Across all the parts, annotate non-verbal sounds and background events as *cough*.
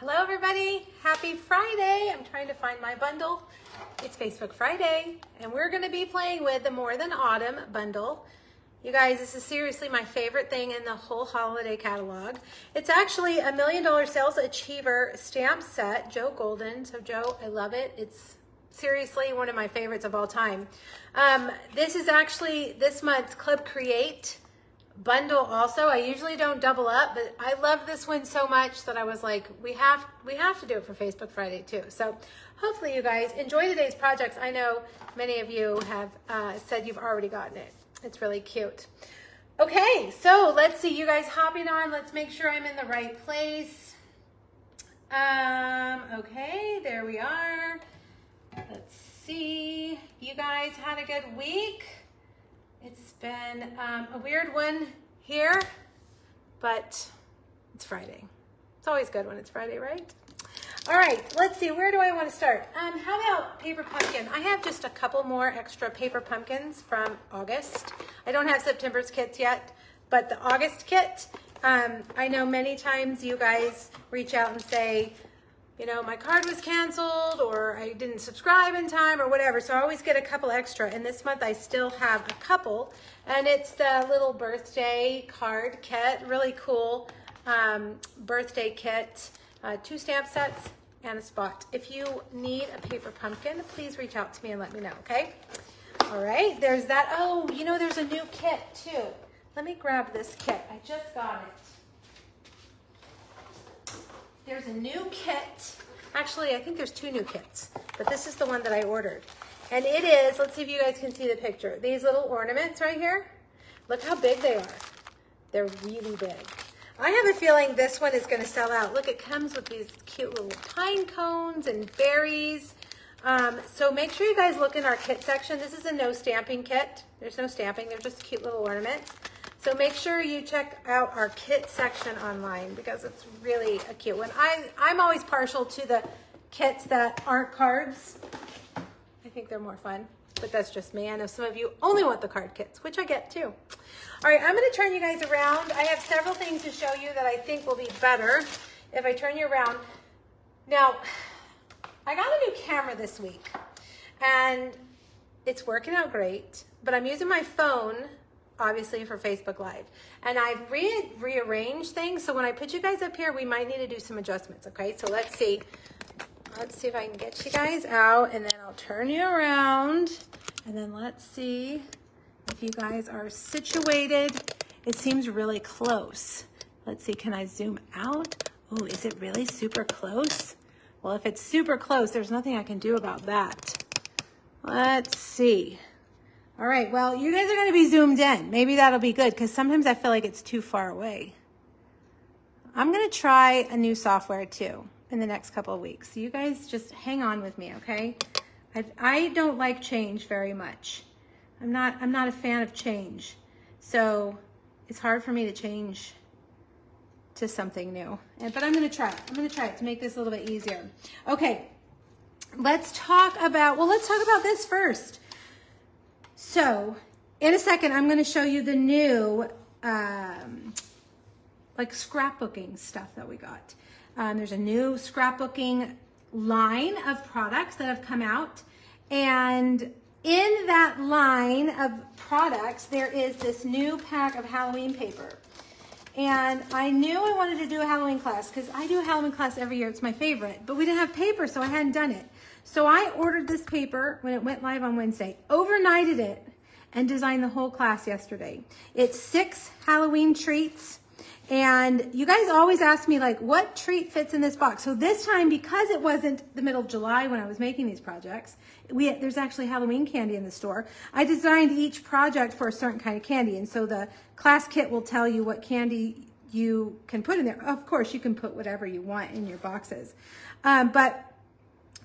Hello everybody, happy Friday. I'm trying to find my bundle. It's Facebook Friday and we're gonna be playing with the More Than Autumn bundle. You guys, this is seriously my favorite thing in the whole holiday catalog. It's actually a Million Dollar Sales Achiever stamp set, Joe Golden. So Joe, I love it. It's seriously one of my favorites of all time. Um, this is actually this month's Club Create bundle also. I usually don't double up, but I love this one so much that I was like, we have we have to do it for Facebook Friday too. So hopefully you guys enjoy today's projects. I know many of you have uh, said you've already gotten it. It's really cute. Okay, so let's see you guys hopping on. Let's make sure I'm in the right place. Um, okay, there we are. Let's see. You guys had a good week. It's been um, a weird one here, but it's Friday. It's always good when it's Friday, right? All right, let's see, where do I want to start? Um, how about paper pumpkin? I have just a couple more extra paper pumpkins from August. I don't have September's kits yet, but the August kit, um, I know many times you guys reach out and say, you know, my card was canceled or I didn't subscribe in time or whatever. So I always get a couple extra. And this month I still have a couple. And it's the little birthday card kit. Really cool um, birthday kit. Uh, two stamp sets and a spot. If you need a paper pumpkin, please reach out to me and let me know, okay? All right, there's that. Oh, you know, there's a new kit too. Let me grab this kit. I just got it. There's a new kit. Actually, I think there's two new kits, but this is the one that I ordered. And it is, let's see if you guys can see the picture. These little ornaments right here, look how big they are. They're really big. I have a feeling this one is gonna sell out. Look, it comes with these cute little pine cones and berries. Um, so make sure you guys look in our kit section. This is a no stamping kit. There's no stamping, they're just cute little ornaments. So make sure you check out our kit section online because it's really a cute one. I, I'm always partial to the kits that aren't cards. I think they're more fun, but that's just me. I know some of you only want the card kits, which I get too. All right, I'm gonna turn you guys around. I have several things to show you that I think will be better if I turn you around. Now, I got a new camera this week and it's working out great, but I'm using my phone obviously for Facebook Live. And I've re rearranged things. So when I put you guys up here, we might need to do some adjustments. Okay, so let's see. Let's see if I can get you guys out and then I'll turn you around. And then let's see if you guys are situated. It seems really close. Let's see, can I zoom out? Oh, is it really super close? Well, if it's super close, there's nothing I can do about that. Let's see. All right, well, you guys are going to be zoomed in. Maybe that'll be good because sometimes I feel like it's too far away. I'm going to try a new software too in the next couple of weeks. So you guys just hang on with me, okay? I, I don't like change very much. I'm not, I'm not a fan of change. So it's hard for me to change to something new. But I'm going to try. I'm going to try it to make this a little bit easier. Okay, let's talk about, well, let's talk about this first. So in a second, I'm going to show you the new um, like scrapbooking stuff that we got. Um, there's a new scrapbooking line of products that have come out. And in that line of products, there is this new pack of Halloween paper. And I knew I wanted to do a Halloween class because I do a Halloween class every year. It's my favorite. But we didn't have paper, so I hadn't done it. So I ordered this paper when it went live on Wednesday, overnighted it, and designed the whole class yesterday. It's six Halloween treats. And you guys always ask me like, what treat fits in this box? So this time, because it wasn't the middle of July when I was making these projects, we there's actually Halloween candy in the store. I designed each project for a certain kind of candy. And so the class kit will tell you what candy you can put in there. Of course, you can put whatever you want in your boxes. Um, but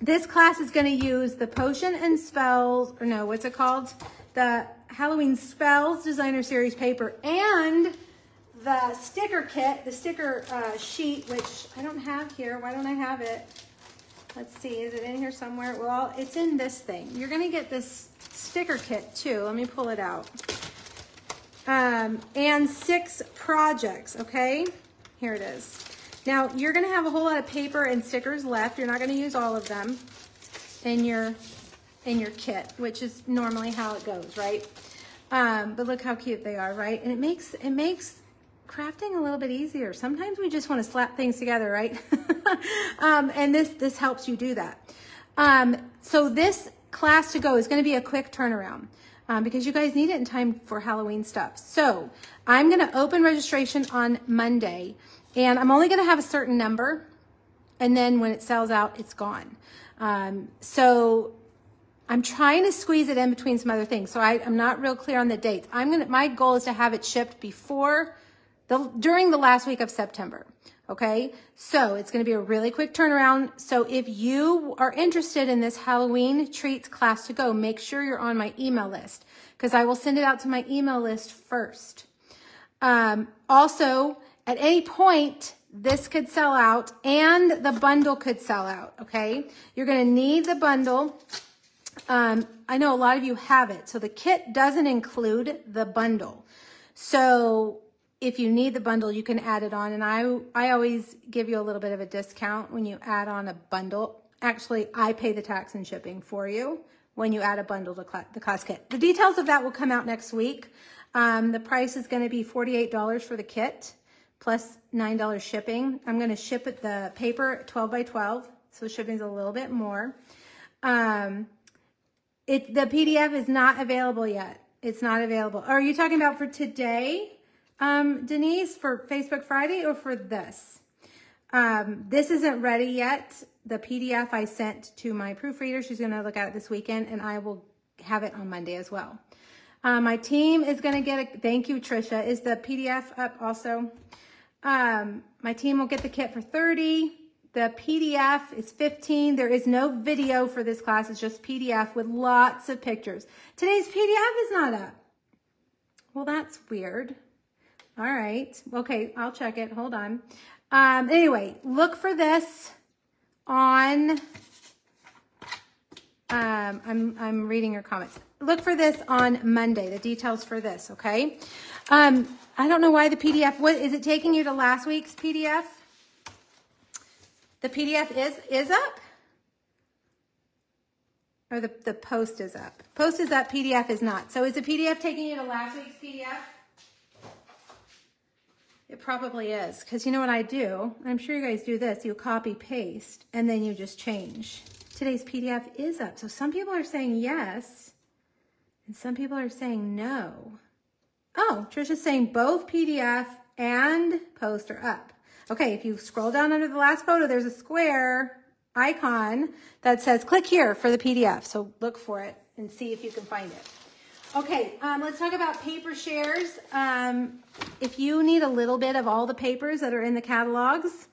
this class is going to use the Potion and Spells, or no, what's it called? The Halloween Spells Designer Series paper and the sticker kit, the sticker uh, sheet, which I don't have here. Why don't I have it? Let's see, is it in here somewhere? Well, it's in this thing. You're going to get this sticker kit too. Let me pull it out. Um, and six projects, okay? Here it is. Now, you're gonna have a whole lot of paper and stickers left. You're not gonna use all of them in your, in your kit, which is normally how it goes, right? Um, but look how cute they are, right? And it makes, it makes crafting a little bit easier. Sometimes we just want to slap things together, right? *laughs* um, and this, this helps you do that. Um, so this class to go is going to be a quick turnaround um, because you guys need it in time for Halloween stuff. So I'm going to open registration on Monday and I'm only going to have a certain number. And then when it sells out, it's gone. Um, so I'm trying to squeeze it in between some other things. So I, am not real clear on the dates. I'm going to, my goal is to have it shipped before the, during the last week of September. Okay, so it's going to be a really quick turnaround. So if you are interested in this Halloween treats class to go, make sure you're on my email list because I will send it out to my email list first. Um, also, at any point, this could sell out and the bundle could sell out. Okay, you're going to need the bundle. Um, I know a lot of you have it. So the kit doesn't include the bundle. So if you need the bundle, you can add it on. And I, I always give you a little bit of a discount when you add on a bundle. Actually, I pay the tax and shipping for you when you add a bundle to the class kit. The details of that will come out next week. Um, the price is going to be $48 for the kit plus $9 shipping. I'm going to ship it the paper 12 by 12, so shipping is a little bit more. Um, it, the PDF is not available yet. It's not available. Are you talking about for today? um, Denise, for Facebook Friday or for this? Um, this isn't ready yet. The PDF I sent to my proofreader. She's going to look at it this weekend, and I will have it on Monday as well. Uh, my team is going to get a, thank you, Trisha. Is the PDF up also? Um, my team will get the kit for 30. The PDF is 15. There is no video for this class. It's just PDF with lots of pictures. Today's PDF is not up. Well, that's weird. All right. Okay, I'll check it. Hold on. Um, anyway, look for this on, um, I'm, I'm reading your comments. Look for this on Monday, the details for this, okay? Um, I don't know why the PDF, what, is it taking you to last week's PDF? The PDF is, is up? Or the, the post is up? Post is up, PDF is not. So is the PDF taking you to last week's PDF? It probably is, because you know what I do? I'm sure you guys do this. You copy, paste, and then you just change. Today's PDF is up. So some people are saying yes, and some people are saying no. Oh, Trisha's saying both PDF and post are up. Okay, if you scroll down under the last photo, there's a square icon that says click here for the PDF. So look for it and see if you can find it. Okay, um, let's talk about paper shares. Um, if you need a little bit of all the papers that are in the catalogs,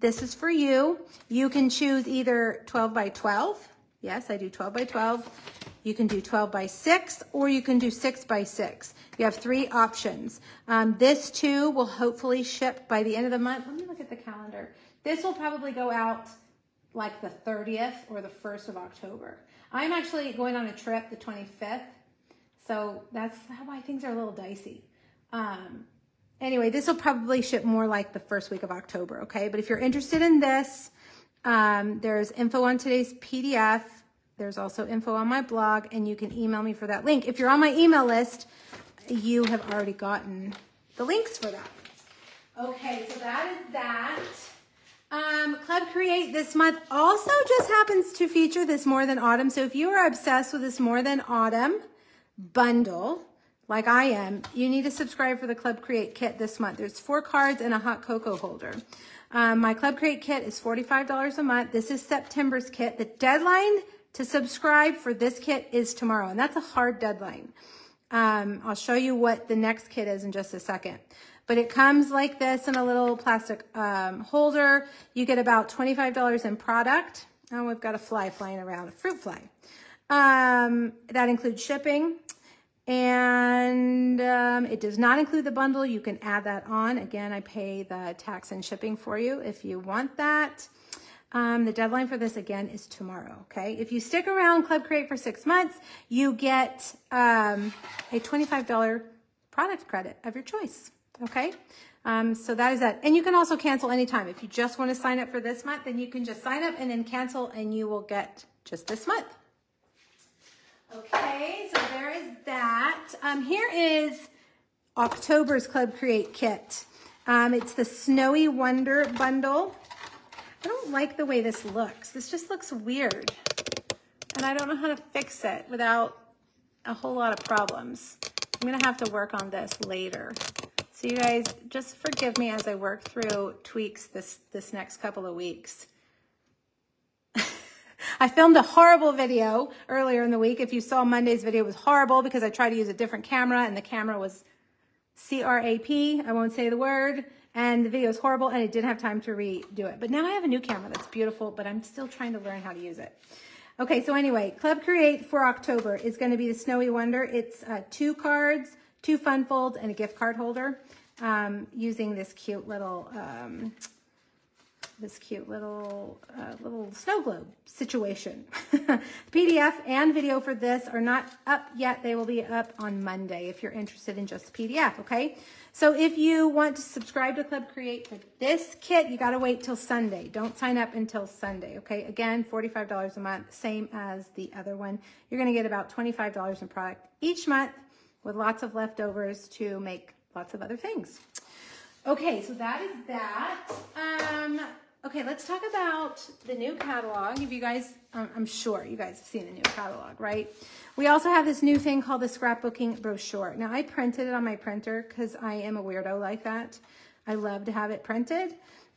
this is for you. You can choose either 12 by 12. Yes, I do 12 by 12. You can do 12 by 6 or you can do 6 by 6. You have three options. Um, this too will hopefully ship by the end of the month. Let me look at the calendar. This will probably go out like the 30th or the 1st of October. I'm actually going on a trip the 25th so that's why things are a little dicey. Um, anyway, this will probably ship more like the first week of October, okay? But if you're interested in this, um, there's info on today's PDF. There's also info on my blog, and you can email me for that link. If you're on my email list, you have already gotten the links for that. Okay, so that is that. Um, Club Create this month also just happens to feature this More Than Autumn. So if you are obsessed with this More Than Autumn, bundle, like I am, you need to subscribe for the Club Create kit this month. There's four cards and a hot cocoa holder. Um, my Club Create kit is $45 a month. This is September's kit. The deadline to subscribe for this kit is tomorrow, and that's a hard deadline. Um, I'll show you what the next kit is in just a second. But it comes like this in a little plastic um, holder. You get about $25 in product. Oh, we've got a fly flying around, a fruit fly. Um, that includes shipping. And um, it does not include the bundle. You can add that on. Again, I pay the tax and shipping for you if you want that. Um, the deadline for this, again, is tomorrow, okay? If you stick around Club Create for six months, you get um, a $25 product credit of your choice, okay? Um, so that is that. And you can also cancel anytime. If you just want to sign up for this month, then you can just sign up and then cancel and you will get just this month. Okay, so there is that. Um, here is October's Club Create kit. Um, it's the Snowy Wonder bundle. I don't like the way this looks. This just looks weird. And I don't know how to fix it without a whole lot of problems. I'm gonna have to work on this later. So you guys, just forgive me as I work through tweaks this, this next couple of weeks. *laughs* I filmed a horrible video earlier in the week. If you saw Monday's video, it was horrible because I tried to use a different camera and the camera was C-R-A-P. I won't say the word. And the video is horrible and I didn't have time to redo it. But now I have a new camera that's beautiful, but I'm still trying to learn how to use it. Okay, so anyway, Club Create for October is going to be the Snowy Wonder. It's uh, two cards, two fun folds, and a gift card holder um, using this cute little um, this cute little uh, little snow globe situation. *laughs* PDF and video for this are not up yet. They will be up on Monday if you're interested in just PDF, okay? So if you want to subscribe to Club Create for this kit, you got to wait till Sunday. Don't sign up until Sunday, okay? Again, $45 a month, same as the other one. You're to get about $25 in product each month with lots of leftovers to make lots of other things. Okay, so that is that. Um, Okay, let's talk about the new catalog. If you guys, I'm sure you guys have seen the new catalog, right? We also have this new thing called the scrapbooking brochure. Now, I printed it on my printer because I am a weirdo like that. I love to have it printed.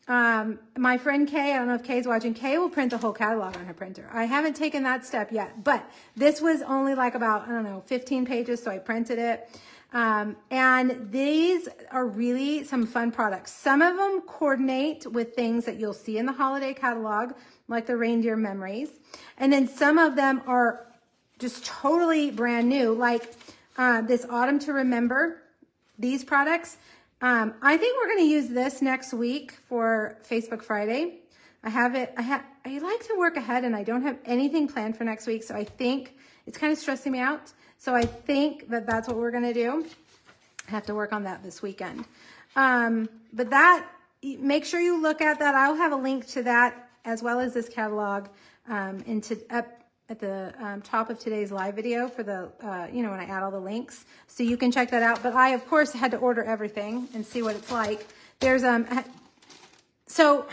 Um, my friend Kay, I don't know if Kay's watching, Kay will print the whole catalog on her printer. I haven't taken that step yet, but this was only like about, I don't know, 15 pages, so I printed it. Um, and these are really some fun products. Some of them coordinate with things that you'll see in the holiday catalog, like the reindeer memories. And then some of them are just totally brand new, like uh, this Autumn to Remember, these products. Um, I think we're going to use this next week for Facebook Friday. I have it, I have, I like to work ahead and I don't have anything planned for next week. So I think it's kind of stressing me out. So I think that that's what we're going to do. I have to work on that this weekend. Um, but that, make sure you look at that. I'll have a link to that as well as this catalog um, into up at the um, top of today's live video for the, uh, you know, when I add all the links. So you can check that out. But I, of course, had to order everything and see what it's like. There's, um, so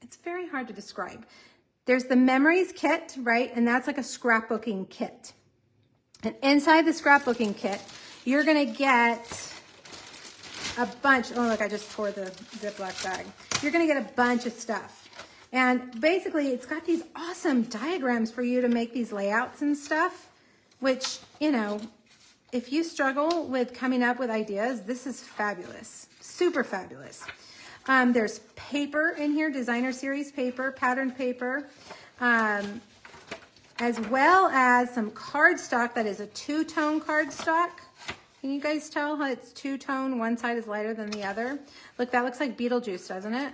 it's very hard to describe. There's the memories kit, right? And that's like a scrapbooking kit. And inside the scrapbooking kit, you're gonna get a bunch, oh look, I just tore the Ziploc bag. You're gonna get a bunch of stuff. And basically it's got these awesome diagrams for you to make these layouts and stuff, which, you know, if you struggle with coming up with ideas, this is fabulous, super fabulous. Um, there's paper in here, designer series paper, patterned paper. Um, as well as some cardstock that is a two-tone cardstock. Can you guys tell how it's two-tone? One side is lighter than the other. Look, that looks like Beetlejuice, doesn't it?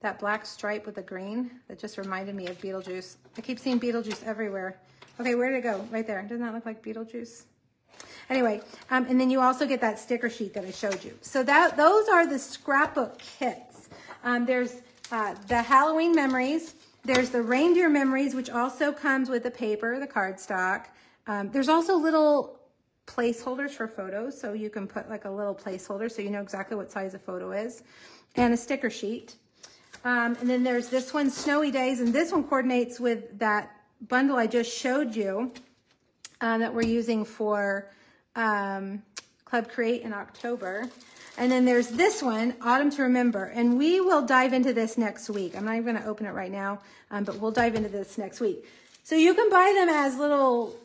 That black stripe with the green. That just reminded me of Beetlejuice. I keep seeing Beetlejuice everywhere. Okay, where did it go? Right there. Doesn't that look like Beetlejuice? Anyway, um, and then you also get that sticker sheet that I showed you. So that those are the scrapbook kits. Um, there's uh, the Halloween memories. There's the reindeer memories, which also comes with the paper, the cardstock. Um, there's also little placeholders for photos, so you can put like a little placeholder so you know exactly what size a photo is, and a sticker sheet. Um, and then there's this one, Snowy Days, and this one coordinates with that bundle I just showed you uh, that we're using for um, Club Create in October. And then there's this one, Autumn to Remember. And we will dive into this next week. I'm not even going to open it right now, um, but we'll dive into this next week. So you can buy them as little,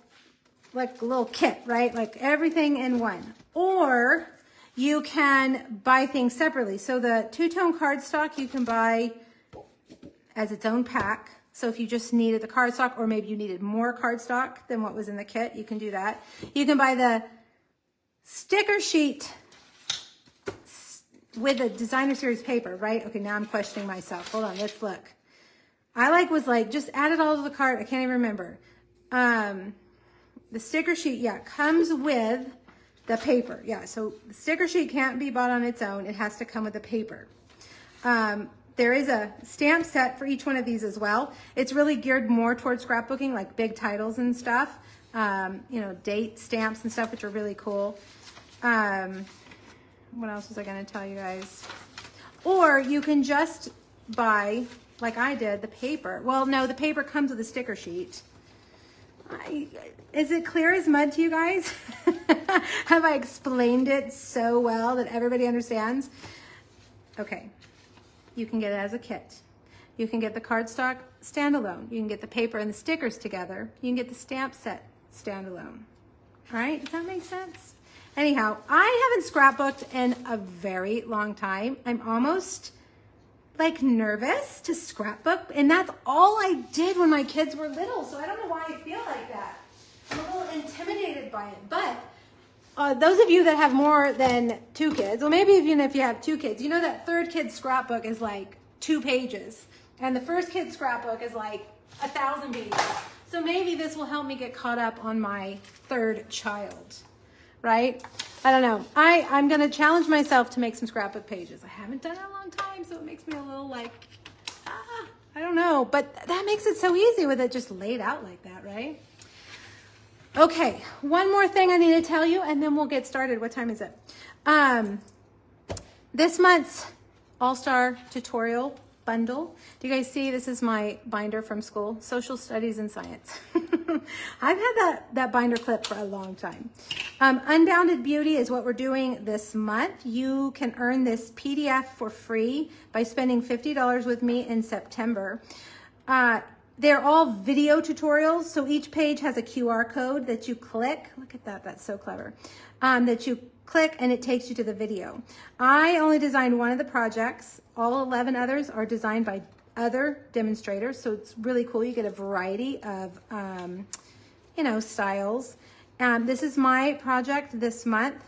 like a little kit, right? Like everything in one. Or you can buy things separately. So the two-tone cardstock you can buy as its own pack. So if you just needed the cardstock or maybe you needed more cardstock than what was in the kit, you can do that. You can buy the sticker sheet with a designer series paper, right? Okay, now I'm questioning myself. Hold on, let's look. I like was like, just add it all to the cart. I can't even remember. Um, the sticker sheet, yeah, comes with The paper, yeah. So the sticker sheet can't be bought on its own. It has to come with the paper. Um, there is a stamp set for each one of these as well. It's really geared more towards scrapbooking, like big titles and stuff. Um, you know, date stamps and stuff, which are really cool. Um, what else was I going to tell you guys? Or you can just buy, like I did, the paper. Well, no, the paper comes with a sticker sheet. I, is it clear as mud to you guys? *laughs* Have I explained it so well that everybody understands? Okay, you can get it as a kit. You can get the cardstock standalone. You can get the paper and the stickers together. You can get the stamp set standalone. All right, does that make sense? Anyhow, I haven't scrapbooked in a very long time. I'm almost like nervous to scrapbook and that's all I did when my kids were little. So I don't know why I feel like that. I'm a little intimidated by it, but uh, those of you that have more than two kids, well, maybe even if you have two kids, you know that third kid's scrapbook is like two pages, and the first kid's scrapbook is like a thousand pages. So maybe this will help me get caught up on my third child, right? I don't know. I, I'm going to challenge myself to make some scrapbook pages. I haven't done it in a long time, so it makes me a little like, ah, I don't know. But that makes it so easy with it just laid out like that, right? Okay, one more thing I need to tell you, and then we'll get started. What time is it? Um, this month's All-Star tutorial bundle. Do you guys see this is my binder from school, Social Studies and Science. *laughs* I've had that, that binder clip for a long time. Um, Unbounded Beauty is what we're doing this month. You can earn this PDF for free by spending $50 with me in September. Uh, they're all video tutorials, so each page has a QR code that you click. Look at that, that's so clever. Um, that you click and it takes you to the video. I only designed one of the projects. All 11 others are designed by other demonstrators, so it's really cool. You get a variety of, um, you know, styles. Um, this is my project this month.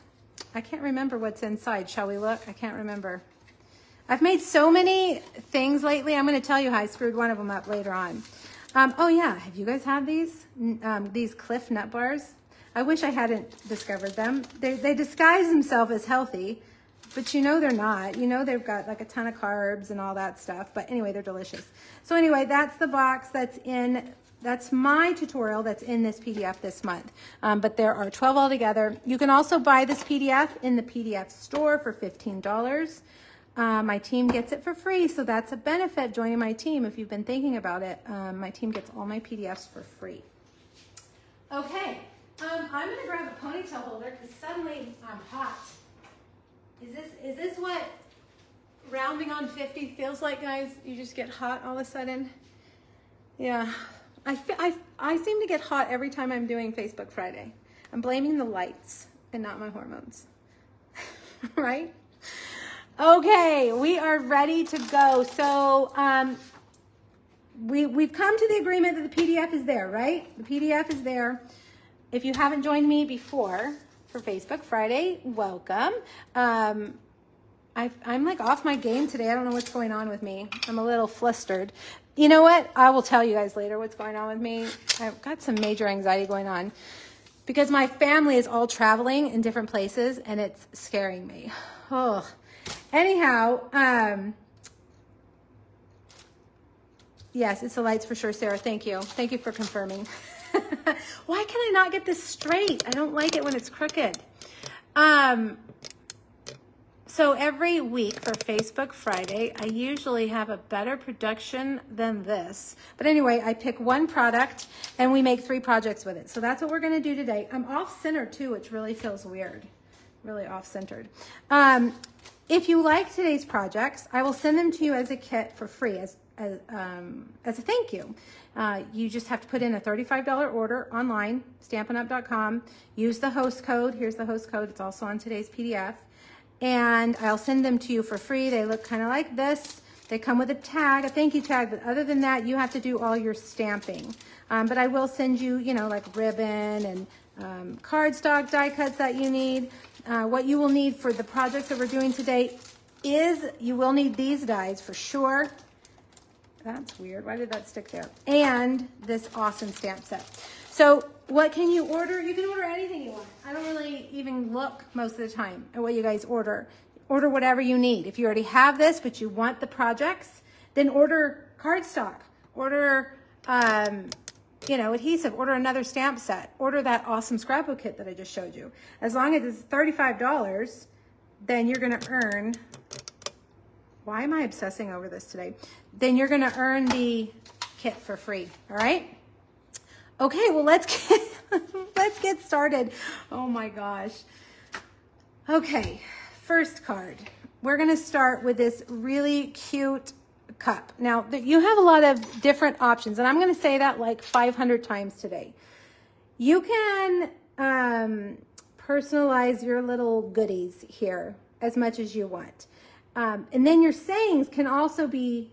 I can't remember what's inside. Shall we look? I can't remember. I've made so many things lately. I'm going to tell you how I screwed one of them up later on. Um, oh yeah, have you guys had these? Um, these Clif nut bars? I wish I hadn't discovered them. They, they disguise themselves as healthy, but you know they're not. You know they've got like a ton of carbs and all that stuff. But anyway, they're delicious. So anyway, that's the box that's in, that's my tutorial that's in this PDF this month. Um, but there are 12 altogether. You can also buy this PDF in the PDF store for $15. Uh, my team gets it for free, so that's a benefit joining my team. If you've been thinking about it, um, my team gets all my PDFs for free. Okay, um, I'm gonna grab a ponytail holder because suddenly I'm hot. Is this is this what rounding on 50 feels like, guys? You just get hot all of a sudden. Yeah, I, I, I seem to get hot every time I'm doing Facebook Friday. I'm blaming the lights and not my hormones, *laughs* right? Okay, we are ready to go. So um, we, we've come to the agreement that the PDF is there, right? The PDF is there. If you haven't joined me before for Facebook Friday, welcome. Um, I, I'm like off my game today. I don't know what's going on with me. I'm a little flustered. You know what? I will tell you guys later what's going on with me. I've got some major anxiety going on because my family is all traveling in different places and it's scaring me. Oh, Anyhow, um, yes, it's the lights for sure, Sarah. Thank you. Thank you for confirming. *laughs* *laughs* Why can I not get this straight? I don't like it when it's crooked. Um, so every week for Facebook Friday, I usually have a better production than this. But anyway, I pick one product and we make three projects with it. So that's what we're gonna do today. I'm off center too, which really feels weird. Really off centered. Um, if you like today's projects, I will send them to you as a kit for free as, as, um, as a thank you. Uh, you just have to put in a $35 order online, stampinup.com. Use the host code. Here's the host code. It's also on today's PDF. And I'll send them to you for free. They look kind of like this. They come with a tag, a thank you tag, but other than that, you have to do all your stamping. Um, but I will send you, you know, like ribbon and um, cardstock die cuts that you need. Uh, what you will need for the projects that we're doing today is you will need these dies for sure. That's weird. Why did that stick there? And this awesome stamp set. So what can you order? You can order anything you want. I don't really even look most of the time at what you guys order. Order whatever you need. If you already have this, but you want the projects, then order cardstock. Order, um, you know, adhesive. Order another stamp set. Order that awesome scrapbook kit that I just showed you. As long as it's $35, then you're going to earn, why am I obsessing over this today? Then you're going to earn the kit for free. All right. Okay, well, let's *laughs* get, let's get started. Oh my gosh. Okay, first card. We're gonna start with this really cute cup. Now, you have a lot of different options, and I'm gonna say that like 500 times today. You can um, personalize your little goodies here as much as you want. Um, and then your sayings can also be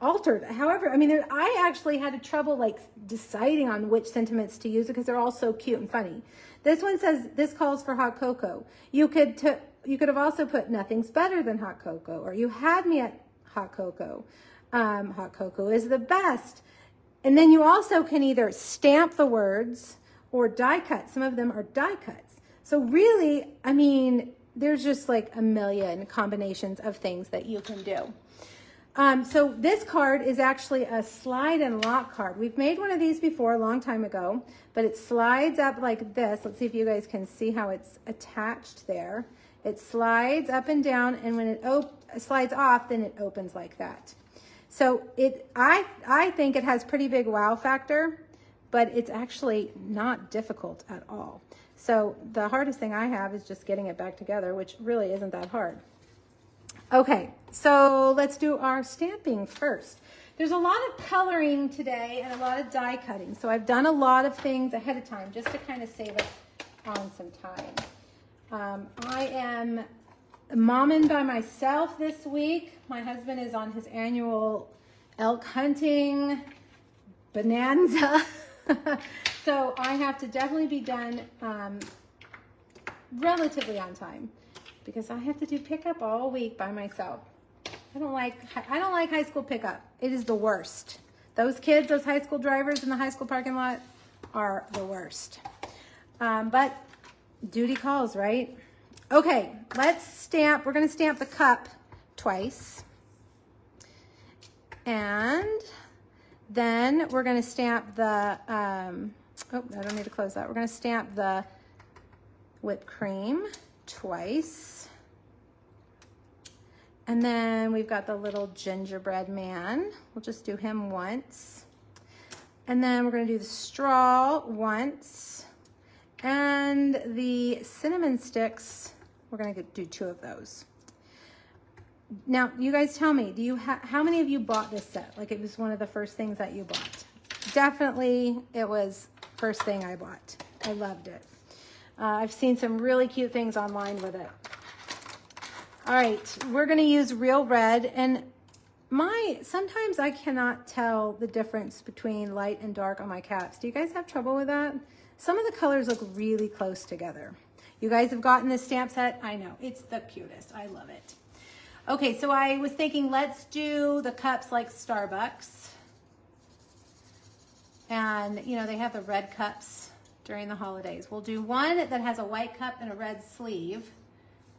altered. However, I mean, there, I actually had a trouble like deciding on which sentiments to use because they're all so cute and funny. This one says this calls for hot cocoa. You could you could have also put nothing's better than hot cocoa, or you had me at hot cocoa. Um, hot cocoa is the best. And then you also can either stamp the words or die cut. Some of them are die cuts. So really, I mean, there's just like a million combinations of things that you can do. Um, so this card is actually a slide and lock card. We've made one of these before a long time ago, but it slides up like this. Let's see if you guys can see how it's attached there. It slides up and down, and when it slides off, then it opens like that. So it, I, I think it has pretty big wow factor, but it's actually not difficult at all. So the hardest thing I have is just getting it back together, which really isn't that hard. Okay, so let's do our stamping first. There's a lot of coloring today and a lot of die cutting. So I've done a lot of things ahead of time just to kind of save us on some time. Um, I am momming by myself this week. My husband is on his annual elk hunting bonanza. *laughs* so I have to definitely be done um, relatively on time because I have to do pickup all week by myself. I don't like I don't like high school pickup. It is the worst. Those kids, those high school drivers in the high school parking lot are the worst. Um, but duty calls, right? Okay, let's stamp. We're going to stamp the cup twice. And then we're going to stamp the, um, oh, I don't need to close that. We're going to stamp the whipped cream twice. And then we've got the little gingerbread man. We'll just do him once. And then we're gonna do the straw once. And the cinnamon sticks, we're gonna do two of those. Now, you guys tell me, do you how many of you bought this set? Like it was one of the first things that you bought? Definitely, it was first thing I bought. I loved it. Uh, I've seen some really cute things online with it. All right, we're gonna use real red and my, sometimes I cannot tell the difference between light and dark on my caps. Do you guys have trouble with that? Some of the colors look really close together. You guys have gotten this stamp set? I know, it's the cutest, I love it. Okay, so I was thinking let's do the cups like Starbucks. And you know, they have the red cups during the holidays. We'll do one that has a white cup and a red sleeve,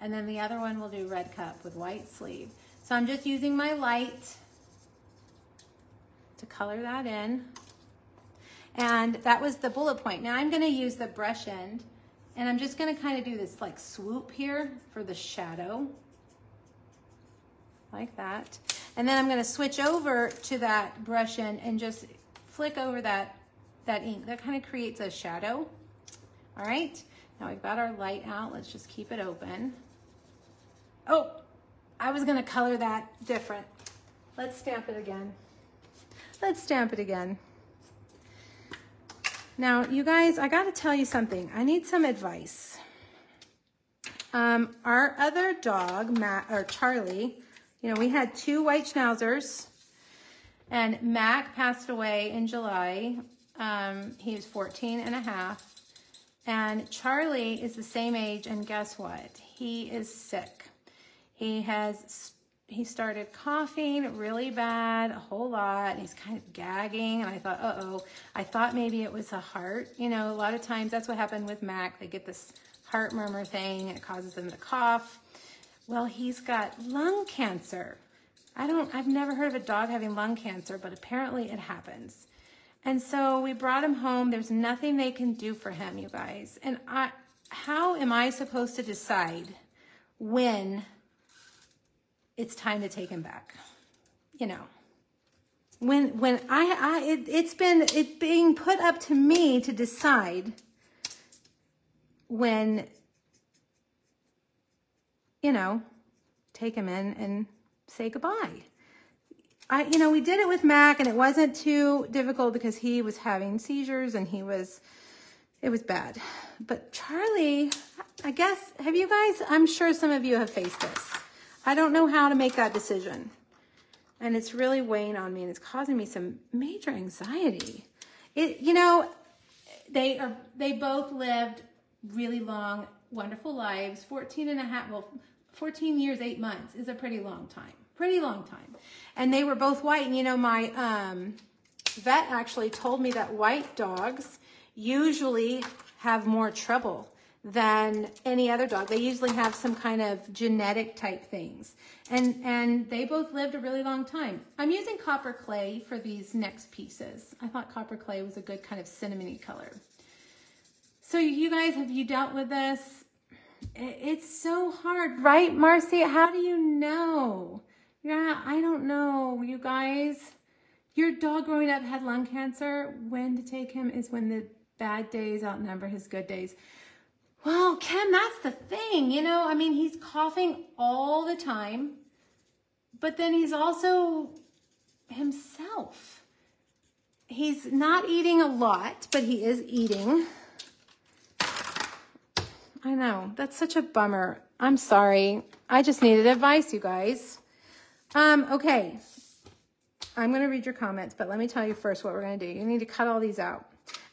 and then the other one we'll do red cup with white sleeve. So I'm just using my light to color that in. And that was the bullet point. Now I'm gonna use the brush end and I'm just gonna kind of do this like swoop here for the shadow, like that. And then I'm gonna switch over to that brush end and just flick over that that ink. That kind of creates a shadow. All right, now we've got our light out. Let's just keep it open. Oh, I was gonna color that different. Let's stamp it again. Let's stamp it again. Now, you guys, I gotta tell you something. I need some advice. Um, our other dog, Matt, or Charlie, you know, we had two white schnauzers and Mac passed away in July um, he was 14 and a half. And Charlie is the same age, and guess what? He is sick. He has he started coughing really bad, a whole lot. he's kind of gagging. And I thought, uh-oh, I thought maybe it was a heart. You know, a lot of times that's what happened with Mac. They get this heart murmur thing and it causes them to cough. Well, he's got lung cancer. I don't, I've never heard of a dog having lung cancer, but apparently it happens. And so we brought him home. There's nothing they can do for him, you guys. And I, how am I supposed to decide when it's time to take him back. You know, when when I, I it, it's been it being put up to me to decide when you know take him in and say goodbye. I, you know, we did it with Mac and it wasn't too difficult because he was having seizures and he was, it was bad. But Charlie, I guess, have you guys, I'm sure some of you have faced this. I don't know how to make that decision. And it's really weighing on me and it's causing me some major anxiety. It, you know, they are, they both lived really long, wonderful lives. 14 and a half, well, 14 years, eight months is a pretty long time, pretty long time. And they were both white. And you know, my um, vet actually told me that white dogs usually have more trouble than any other dog. They usually have some kind of genetic type things. And, and they both lived a really long time. I'm using copper clay for these next pieces. I thought copper clay was a good kind of cinnamony color. So you guys, have you dealt with this? It's so hard, right, Marcy? How do you know? Yeah, I don't know, you guys. Your dog growing up had lung cancer. When to take him is when the bad days outnumber his good days. Well, Ken, that's the thing. You know, I mean, he's coughing all the time, but then he's also himself. He's not eating a lot, but he is eating. I know, that's such a bummer. I'm sorry. I just needed advice, you guys. Um, okay. I'm going to read your comments, but let me tell you first what we're going to do. You need to cut all these out.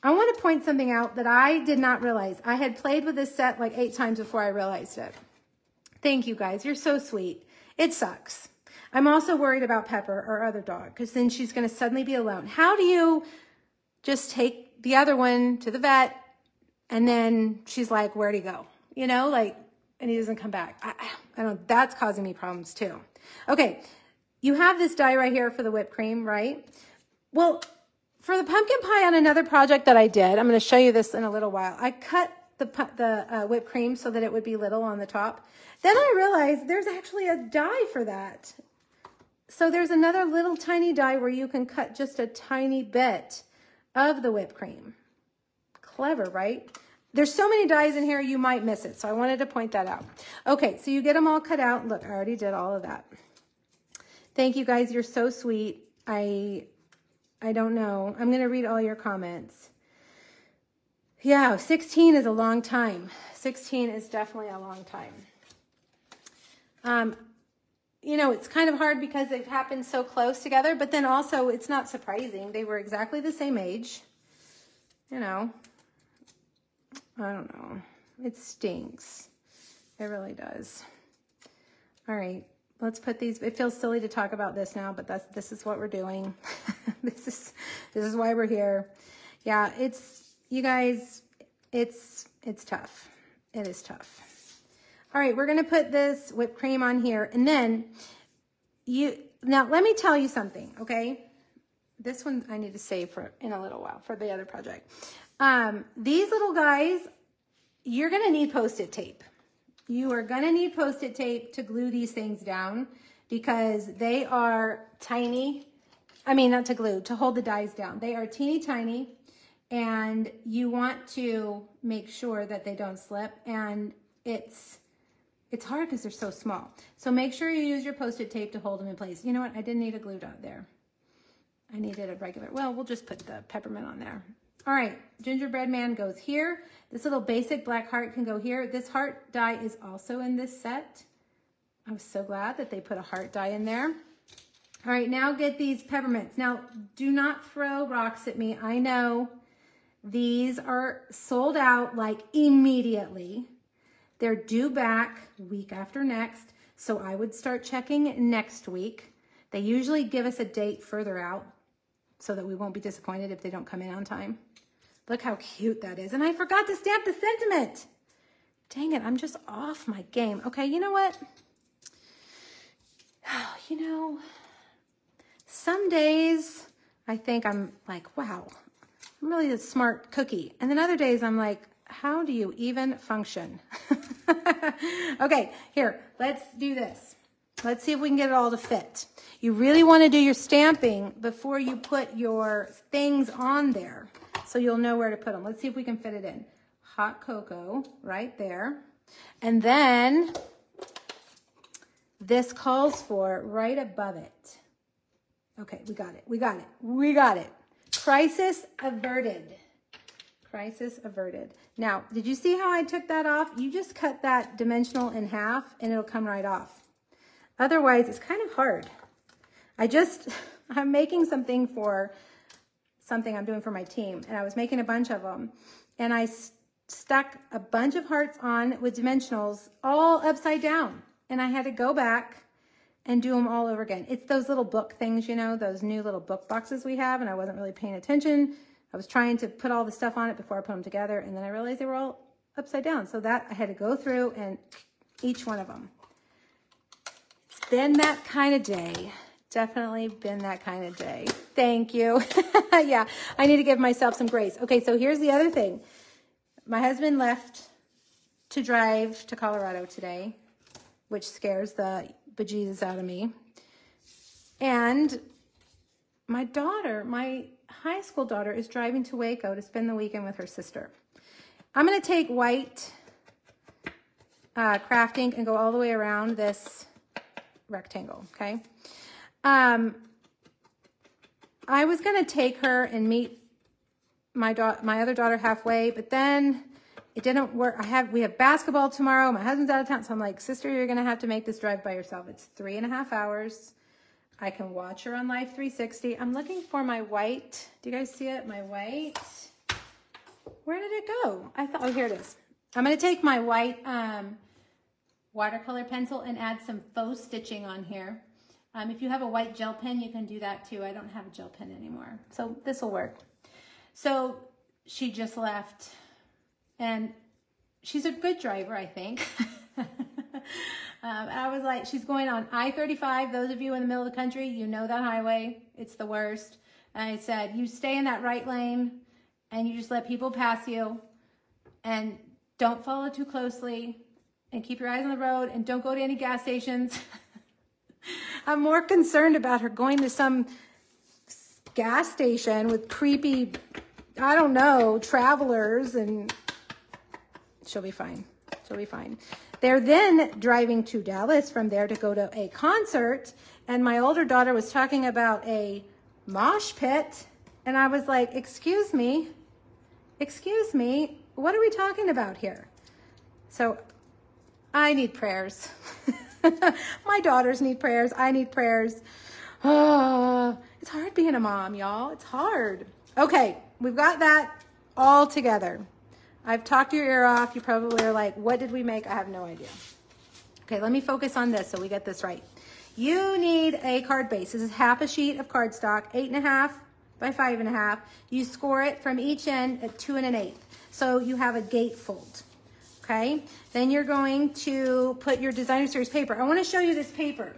I want to point something out that I did not realize. I had played with this set like eight times before I realized it. Thank you guys. You're so sweet. It sucks. I'm also worried about Pepper, our other dog, because then she's going to suddenly be alone. How do you just take the other one to the vet and then she's like, where'd he go? You know, like, and he doesn't come back. I, I don't, that's causing me problems too. Okay. You have this die right here for the whipped cream, right? Well, for the pumpkin pie on another project that I did, I'm going to show you this in a little while. I cut the, the uh, whipped cream so that it would be little on the top. Then I realized there's actually a die for that. So there's another little tiny die where you can cut just a tiny bit of the whipped cream. Clever, right? There's so many dies in here, you might miss it. So I wanted to point that out. Okay, so you get them all cut out. Look, I already did all of that. Thank you guys. You're so sweet. I I don't know. I'm going to read all your comments. Yeah, 16 is a long time. 16 is definitely a long time. Um, you know, it's kind of hard because they've happened so close together, but then also it's not surprising. They were exactly the same age. You know, I don't know. It stinks. It really does. All right let's put these, it feels silly to talk about this now, but that's, this is what we're doing. *laughs* this is, this is why we're here. Yeah, it's, you guys, it's, it's tough. It is tough. All right, we're going to put this whipped cream on here and then you, now let me tell you something, okay? This one I need to save for in a little while for the other project. Um, these little guys, you're to need post-it tape. You are gonna need post-it tape to glue these things down because they are tiny. I mean, not to glue, to hold the dies down. They are teeny tiny and you want to make sure that they don't slip and it's it's hard because they're so small. So make sure you use your post-it tape to hold them in place. You know what? I didn't need a glue dot there. I needed a regular, well, we'll just put the peppermint on there. All right, gingerbread man goes here. This little basic black heart can go here. This heart die is also in this set. I'm so glad that they put a heart die in there. All right, now get these peppermints. Now, do not throw rocks at me. I know these are sold out like immediately. They're due back week after next. So I would start checking next week. They usually give us a date further out so that we won't be disappointed if they don't come in on time. Look how cute that is. And I forgot to stamp the sentiment. Dang it, I'm just off my game. Okay, you know what? *sighs* You know, some days I think I'm like, wow, I'm really a smart cookie. And then other days I'm like, how do you even function? *laughs* okay, here, let's do this. Let's see if we can get it all to fit. You really want to do your stamping before you put your things on there so you'll know where to put them. Let's see if we can fit it in. Hot cocoa right there. And then this calls for right above it. Okay, we got it. We got it. We got it. Crisis averted. Crisis averted. Now, did you see how I took that off? You just cut that dimensional in half and it'll come right off. Otherwise, it's kind of hard. I just, *laughs* I'm making something for something I'm doing for my team and I was making a bunch of them and I st stuck a bunch of hearts on with dimensionals all upside down and I had to go back and do them all over again. It's those little book things, you know, those new little book boxes we have and I wasn't really paying attention. I was trying to put all the stuff on it before I put them together and then I realized they were all upside down. So that I had to go through and each one of them. It's been that kind of day. Definitely been that kind of day. Thank you. *laughs* yeah, I need to give myself some grace. Okay, so here's the other thing. My husband left to drive to Colorado today, which scares the bejesus out of me. And my daughter, my high school daughter, is driving to Waco to spend the weekend with her sister. I'm going to take white uh, crafting and go all the way around this rectangle, okay? Um, I was going to take her and meet my daughter, my other daughter halfway, but then it didn't work. I have, we have basketball tomorrow. My husband's out of town. So I'm like, sister, you're going to have to make this drive by yourself. It's three and a half hours. I can watch her on Life 360. I'm looking for my white. Do you guys see it? My white. Where did it go? I thought, oh, here it is. I'm going to take my white um, watercolor pencil and add some faux stitching on here. Um, if you have a white gel pen, you can do that too. I don't have a gel pen anymore. So this will work. So she just left and she's a good driver, I think. *laughs* um, I was like, she's going on I-35. Those of you in the middle of the country, you know that highway. It's the worst. And I said, you stay in that right lane and you just let people pass you and don't follow too closely and keep your eyes on the road and don't go to any gas stations. *laughs* I'm more concerned about her going to some gas station with creepy, I don't know, travelers and she'll be fine. She'll be fine. They're then driving to Dallas from there to go to a concert. And my older daughter was talking about a mosh pit. And I was like, excuse me, excuse me, what are we talking about here? So I need prayers. *laughs* *laughs* My daughters need prayers. I need prayers. Oh, *sighs* it's hard being a mom, y'all. It's hard. Okay, we've got that all together. I've talked your ear off. You probably are like, what did we make? I have no idea. Okay, let me focus on this so we get this right. You need a card base. This is half a sheet of cardstock, eight and a half by five and a half. You score it from each end at two and an eighth. So you have a gatefold okay? Then you're going to put your designer series paper. I wanna show you this paper.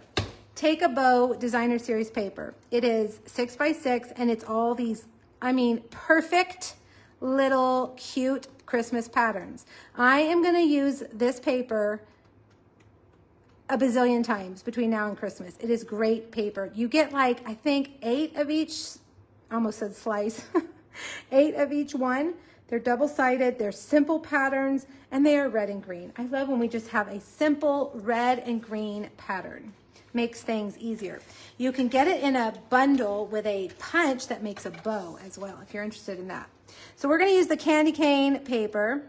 Take a bow designer series paper. It is six by six and it's all these, I mean, perfect little cute Christmas patterns. I am gonna use this paper a bazillion times between now and Christmas. It is great paper. You get like, I think eight of each, almost said slice, *laughs* eight of each one. They're double-sided, they're simple patterns, and they are red and green. I love when we just have a simple red and green pattern. Makes things easier. You can get it in a bundle with a punch that makes a bow as well, if you're interested in that. So we're gonna use the candy cane paper.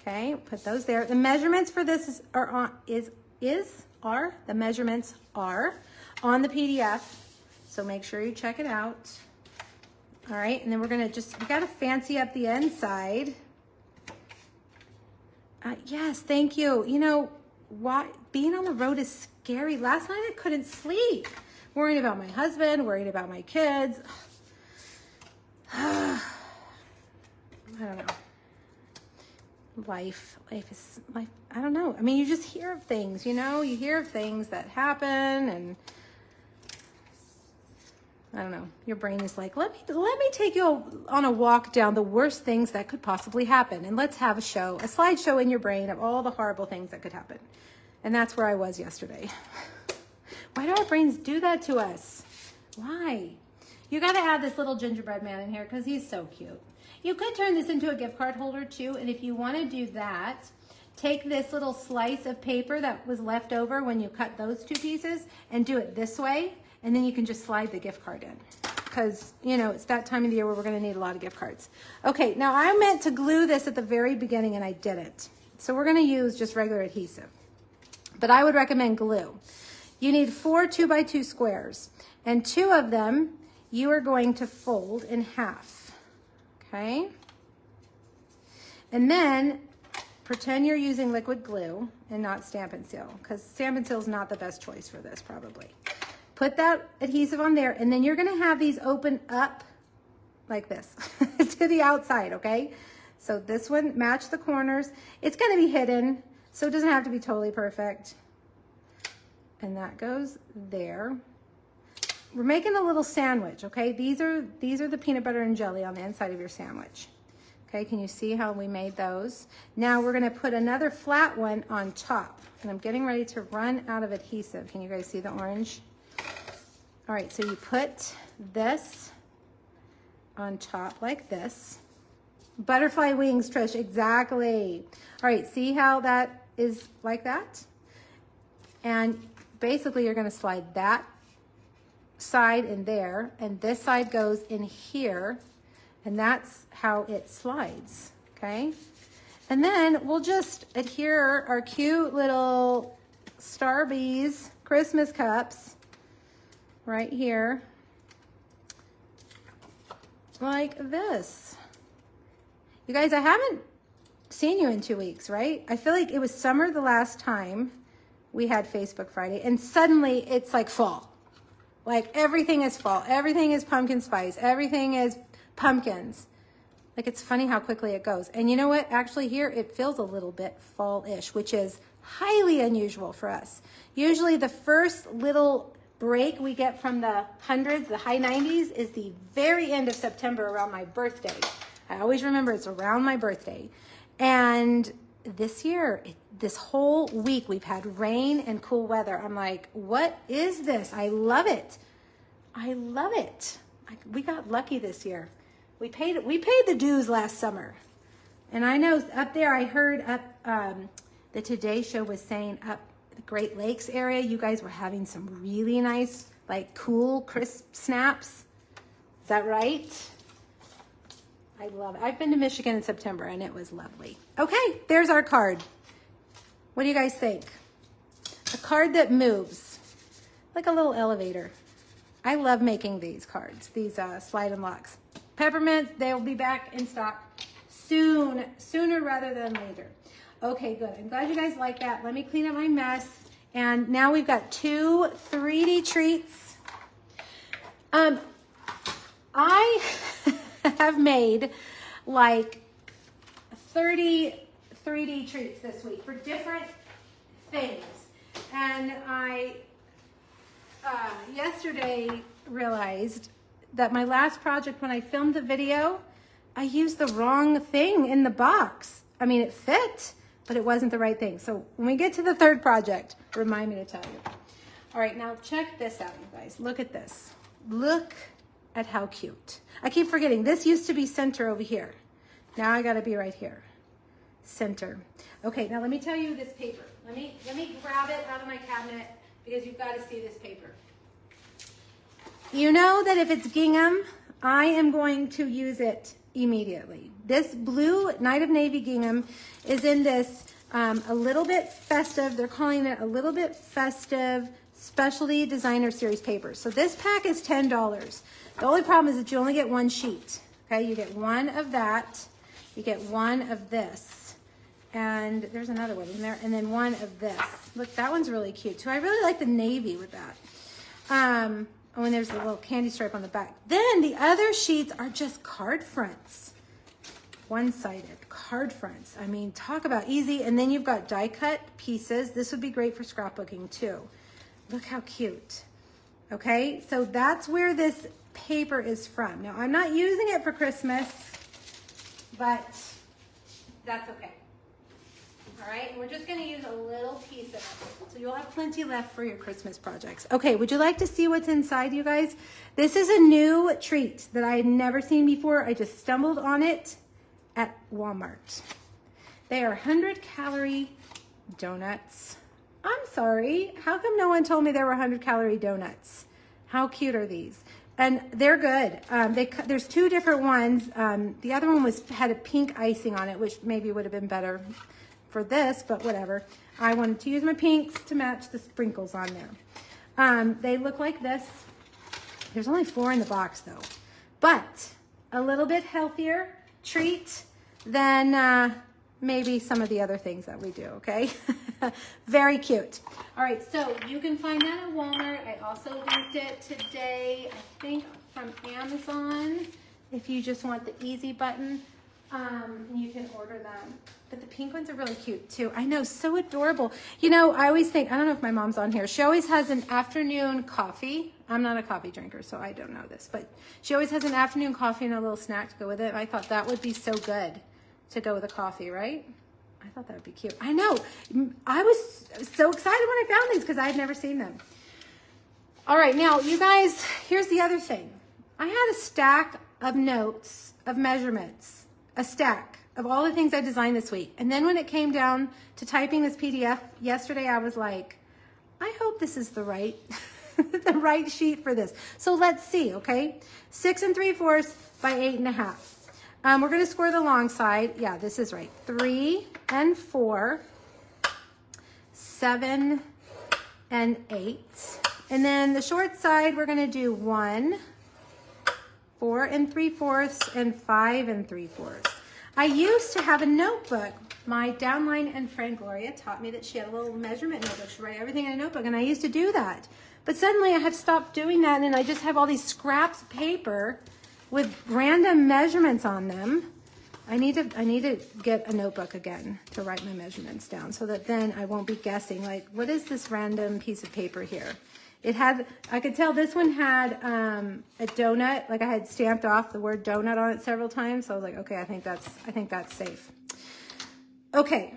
Okay, put those there. The measurements for this is, are on, is, is, are, the measurements are on the PDF. So make sure you check it out. All right, and then we're gonna just, we gotta fancy up the inside. Uh, yes, thank you. You know, why being on the road is scary. Last night I couldn't sleep. Worrying about my husband, worrying about my kids. *sighs* I don't know. Life, life is life. I don't know. I mean, you just hear of things, you know, you hear of things that happen and I don't know. Your brain is like, let me let me take you on a walk down the worst things that could possibly happen, and let's have a show, a slideshow in your brain of all the horrible things that could happen. And that's where I was yesterday. *laughs* Why do our brains do that to us? Why? You got to add this little gingerbread man in here because he's so cute. You could turn this into a gift card holder too, and if you want to do that, take this little slice of paper that was left over when you cut those two pieces and do it this way and then you can just slide the gift card in because, you know, it's that time of the year where we're going to need a lot of gift cards. Okay, now I meant to glue this at the very beginning and I didn't. So we're going to use just regular adhesive. But I would recommend glue. You need four two by two squares and two of them you are going to fold in half. Okay? And then pretend you're using liquid glue and not Stampin' Seal because Stampin' Seal is not the best choice for this probably. Put that adhesive on there, and then you're gonna have these open up like this *laughs* to the outside, okay? So this one, match the corners. It's gonna be hidden, so it doesn't have to be totally perfect. And that goes there. We're making a little sandwich, okay? These are, these are the peanut butter and jelly on the inside of your sandwich. Okay, can you see how we made those? Now we're gonna put another flat one on top. And I'm getting ready to run out of adhesive. Can you guys see the orange? All right, so you put this on top like this. Butterfly wings, Trish, exactly. All right, see how that is like that? And basically you're gonna slide that side in there, and this side goes in here, and that's how it slides, okay? And then we'll just adhere our cute little Starbies Christmas cups right here like this. You guys, I haven't seen you in two weeks, right? I feel like it was summer the last time we had Facebook Friday, and suddenly it's like fall. Like everything is fall. Everything is pumpkin spice. Everything is pumpkins. Like it's funny how quickly it goes. And you know what? Actually here it feels a little bit fall-ish, which is highly unusual for us. Usually the first little break we get from the hundreds, the high 90s, is the very end of September around my birthday. I always remember it's around my birthday. And this year, it, this whole week, we've had rain and cool weather. I'm like, what is this? I love it. I love it. I, we got lucky this year. We paid we paid the dues last summer. And I know up there, I heard up um, the Today Show was saying up the Great Lakes area, you guys were having some really nice, like cool, crisp snaps. Is that right? I love it. I've been to Michigan in September and it was lovely. Okay, there's our card. What do you guys think? A card that moves, like a little elevator. I love making these cards, these uh, slide and locks. Peppermints, they'll be back in stock soon, sooner rather than later. Okay, good. I'm glad you guys like that. Let me clean up my mess. And now we've got two 3D treats. Um, I *laughs* have made like 30 3D treats this week for different things. And I uh, yesterday realized that my last project, when I filmed the video, I used the wrong thing in the box. I mean, it fit, but it wasn't the right thing. So when we get to the third project, remind me to tell you. All right, now check this out, you guys. Look at this. Look at how cute. I keep forgetting, this used to be center over here. Now I gotta be right here. Center. Okay, now let me tell you this paper. Let me, let me grab it out of my cabinet because you've gotta see this paper. You know that if it's gingham, I am going to use it immediately. This blue Night of Navy gingham is in this um, a little bit festive. They're calling it a little bit festive specialty designer series paper. So this pack is $10. The only problem is that you only get one sheet. Okay, you get one of that, you get one of this, And there's another one in there. And then one of this. Look, that one's really cute too. I really like the navy with that. Um, oh, and there's a little candy stripe on the back. Then the other sheets are just card fronts. One-sided card fronts. I mean, talk about easy. And then you've got die cut pieces. This would be great for scrapbooking too. Look how cute. Okay, so that's where this paper is from. Now, I'm not using it for Christmas, but that's okay. All right, we're just gonna use a little piece of it. So you'll have plenty left for your Christmas projects. Okay, would you like to see what's inside, you guys? This is a new treat that I had never seen before. I just stumbled on it at Walmart. They are 100 calorie donuts. I'm sorry, how come no one told me there were 100 calorie donuts? How cute are these? And they're good. Um, they, there's two different ones. Um, the other one was had a pink icing on it, which maybe would have been better for this, but whatever. I wanted to use my pinks to match the sprinkles on there. Um, they look like this. There's only four in the box though, but a little bit healthier treat than uh, maybe some of the other things that we do, okay? *laughs* Very cute. All right, so you can find that at Walmart. I also linked it today, I think from Amazon. If you just want the easy button, um, you can order them. But the pink ones are really cute too. I know, so adorable. You know, I always think, I don't know if my mom's on here. She always has an afternoon coffee. I'm not a coffee drinker, so I don't know this. But she always has an afternoon coffee and a little snack to go with it. I thought that would be so good to go with a coffee, right? I thought that would be cute. I know. I was so excited when I found these because I had never seen them. All right, now you guys, here's the other thing. I had a stack of notes of measurements, a stack of all the things I designed this week. And then when it came down to typing this PDF yesterday, I was like, I hope this is the right, *laughs* the right sheet for this. So let's see, okay? Six and three fourths by eight and a half. Um, we're gonna score the long side. Yeah, this is right. Three and four, seven and eight. And then the short side, we're gonna do one, four and three fourths, and five and three fourths. I used to have a notebook. My downline and friend Gloria taught me that she had a little measurement notebook. She write everything in a notebook, and I used to do that. But suddenly I have stopped doing that, and I just have all these scraps of paper with random measurements on them. I need to I need to get a notebook again to write my measurements down so that then I won't be guessing like what is this random piece of paper here. It had I could tell this one had um, a donut like I had stamped off the word donut on it several times so I was like okay I think that's I think that's safe. Okay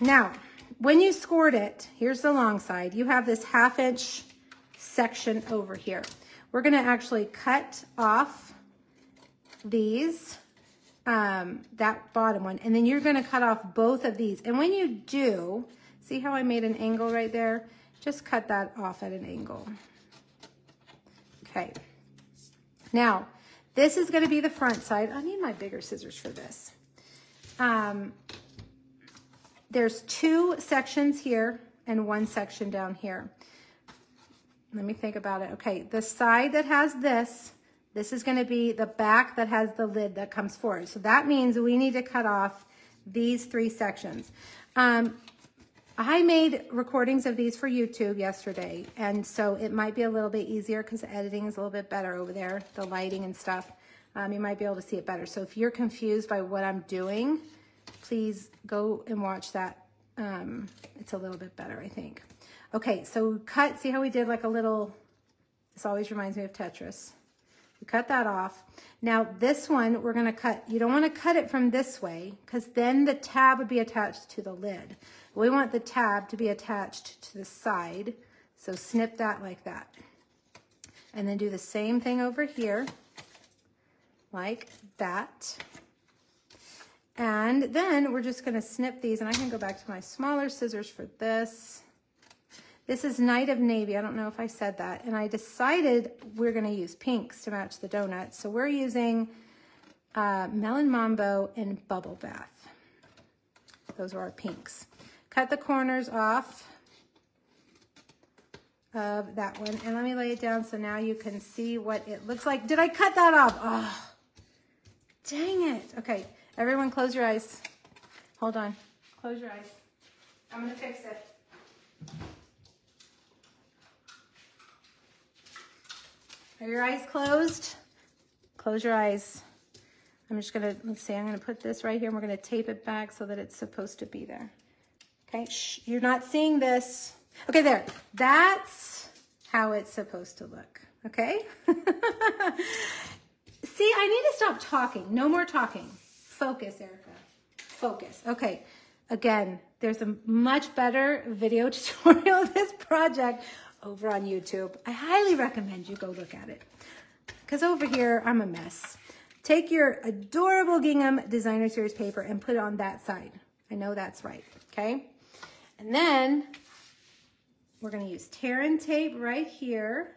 now when you scored it here's the long side you have this half inch section over here. We're to actually cut off these, um, that bottom one, and then you're gonna cut off both of these. And when you do, see how I made an angle right there? Just cut that off at an angle. Okay. Now, this is gonna be the front side. I need my bigger scissors for this. Um, there's two sections here and one section down here. Let me think about it. Okay, the side that has this this is gonna be the back that has the lid that comes forward. So that means we need to cut off these three sections. Um, I made recordings of these for YouTube yesterday, and so it might be a little bit easier because the editing is a little bit better over there, the lighting and stuff. Um, you might be able to see it better. So if you're confused by what I'm doing, please go and watch that. Um, it's a little bit better, I think. Okay, so cut, see how we did like a little, this always reminds me of Tetris cut that off. Now this one, we're gonna cut, you don't wanna cut it from this way because then the tab would be attached to the lid. We want the tab to be attached to the side. So snip that like that. And then do the same thing over here, like that. And then we're just gonna snip these and I can go back to my smaller scissors for this. This is Night of Navy. I don't know if I said that. And I decided we're going to use pinks to match the donuts. So we're using uh, Melon Mambo and Bubble Bath. Those are our pinks. Cut the corners off of that one. And let me lay it down so now you can see what it looks like. Did I cut that off? Oh, dang it. Okay, everyone close your eyes. Hold on. Close your eyes. I'm gonna fix it. Are your eyes closed? Close your eyes. I'm just gonna, let's see, I'm gonna put this right here and we're gonna tape it back so that it's supposed to be there. Okay, Shh, you're not seeing this. Okay, there. That's how it's supposed to look, okay? *laughs* see, I need to stop talking. No more talking. Focus, Erica. Focus. Okay, again, there's a much better video *laughs* tutorial of this project over on YouTube. I highly recommend you go look at it. Because over here, I'm a mess. Take your adorable gingham designer series paper and put it on that side. I know that's right, okay? And then we're gonna use tear and tape right here.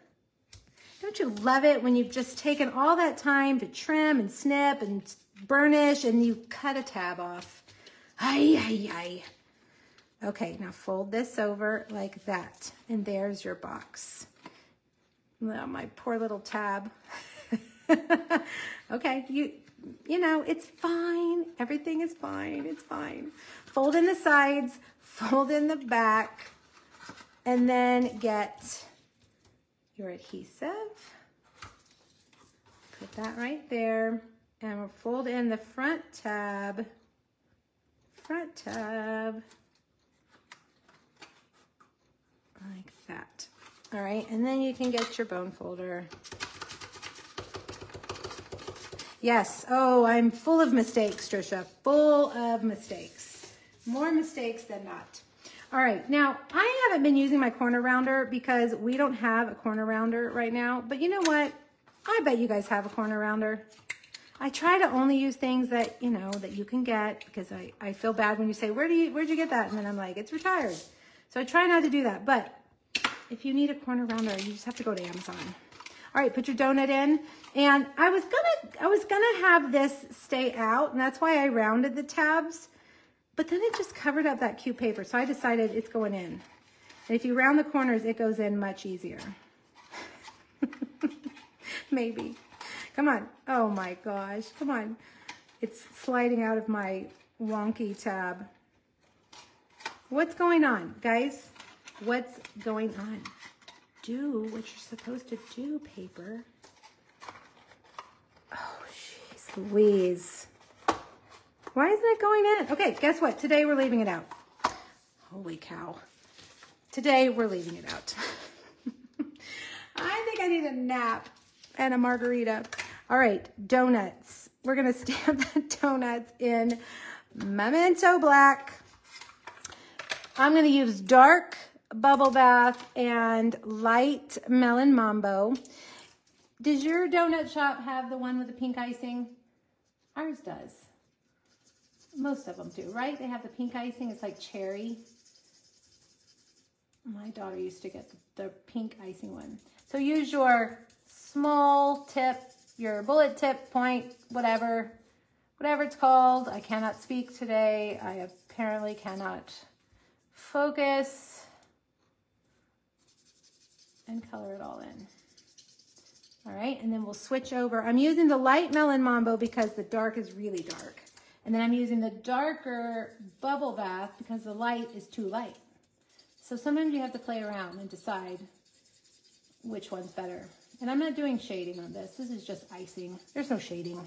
Don't you love it when you've just taken all that time to trim and snip and burnish and you cut a tab off? Ay, ay, ay. Okay, now fold this over like that. And there's your box. Oh, my poor little tab. *laughs* okay, you you know, it's fine. Everything is fine. It's fine. Fold in the sides, fold in the back, and then get your adhesive. Put that right there. And we'll fold in the front tab, front tab, like that. All right, and then you can get your bone folder. Yes, oh, I'm full of mistakes, Trisha, full of mistakes. More mistakes than not. All right, now I haven't been using my corner rounder because we don't have a corner rounder right now, but you know what? I bet you guys have a corner rounder. I try to only use things that, you know, that you can get because I, I feel bad when you say, where do you, where'd you get that? And then I'm like, it's retired. So I try not to do that. But if you need a corner rounder, you just have to go to Amazon. All right, put your donut in. And I was gonna, I was gonna have this stay out, and that's why I rounded the tabs. But then it just covered up that cute paper, so I decided it's going in. And if you round the corners, it goes in much easier. *laughs* Maybe. Come on. Oh my gosh. Come on. It's sliding out of my wonky tab. What's going on, guys? What's going on? Do what you're supposed to do, paper. Oh, jeez Louise. Why isn't it going in? Okay, guess what? Today we're leaving it out. Holy cow. Today we're leaving it out. *laughs* I think I need a nap and a margarita. All right, donuts. We're gonna *laughs* stamp the donuts in Memento Black. I'm gonna use dark bubble bath and light melon mambo. Does your donut shop have the one with the pink icing? Ours does. Most of them do, right? They have the pink icing. It's like cherry. My daughter used to get the, pink icing one. So use your small tip, your bullet tip point, whatever, whatever it's called. I cannot speak today. I apparently cannot focus and color it all in. All right, and then we'll switch over. I'm using the light melon mambo because the dark is really dark. And then I'm using the darker bubble bath because the light is too light. So sometimes you have to play around and decide which one's better. And I'm not doing shading on this. This is just icing. There's no shading.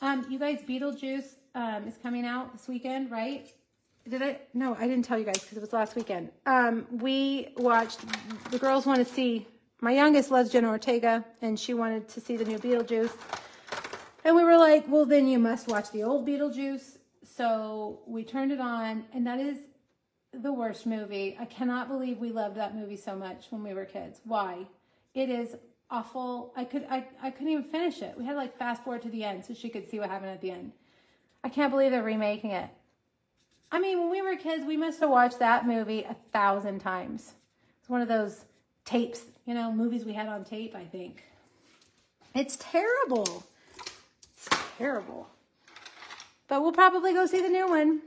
Um, you guys, Beetlejuice um, is coming out this weekend, right? Did I? No, I didn't tell you guys because it was last weekend. Um, we watched, the girls want to see, my youngest loves Jenna Ortega, and she wanted to see the new Beetlejuice. And we were like, well, then you must watch the old Beetlejuice. So we turned it on, and that is the worst movie. I cannot believe we loved that movie so much when we were kids. Why? It is awful. I could I, I couldn't even finish it. We had to like fast forward to the end so she could see what happened at the end. I can't believe they're remaking it. I mean, when we were kids, we must have watched that movie a thousand times. It's one of those tapes, you know, movies we had on tape, I think. It's terrible It's terrible. But we'll probably go see the new one.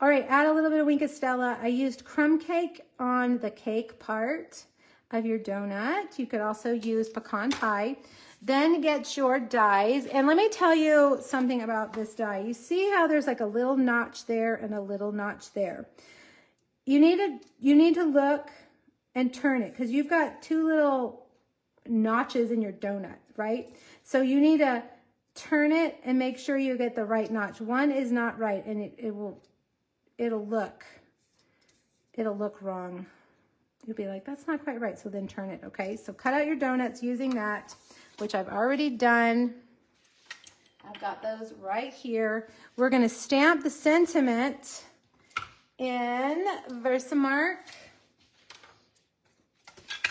All right, add a little bit of Wink of Stella. I used crumb cake on the cake part. of your donut. You could also use pecan pie. Then get your dies. And let me tell you something about this die. You see how there's like a little notch there and a little notch there. You need to, you need to look and turn it because you've got two little notches in your donut, right? So you need to turn it and make sure you get the right notch. One is not right and it, it will, it'll look, it'll look wrong. You'll be like, that's not quite right. So then turn it, okay? So cut out your donuts using that which I've already done. I've got those right here. We're going to stamp the sentiment in Versamark.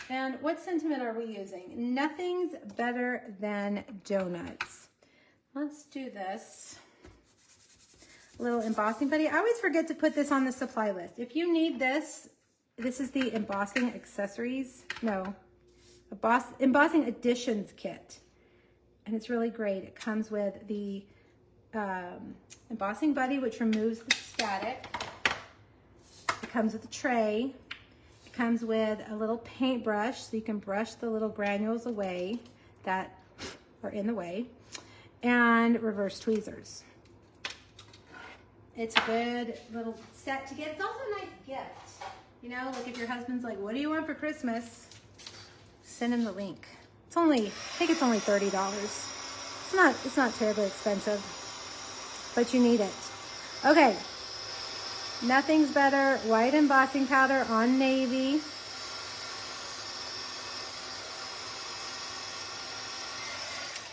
And what sentiment are we using? Nothing's better than donuts. Let's do this. Little embossing buddy. I always forget to put this on the supply list. If you need this, this is the embossing accessories. No, Emboss, embossing additions kit. And it's really great. It comes with the um, embossing buddy, which removes the static. It comes with a tray. It comes with a little paintbrush, so you can brush the little granules away that are in the way, and reverse tweezers. It's a good little set to get. It's also a nice gift. You know, like if your husband's like, what do you want for Christmas? Send him the link. It's only, I think it's only $30. It's not, it's not terribly expensive, but you need it. Okay, nothing's better. White embossing powder on navy.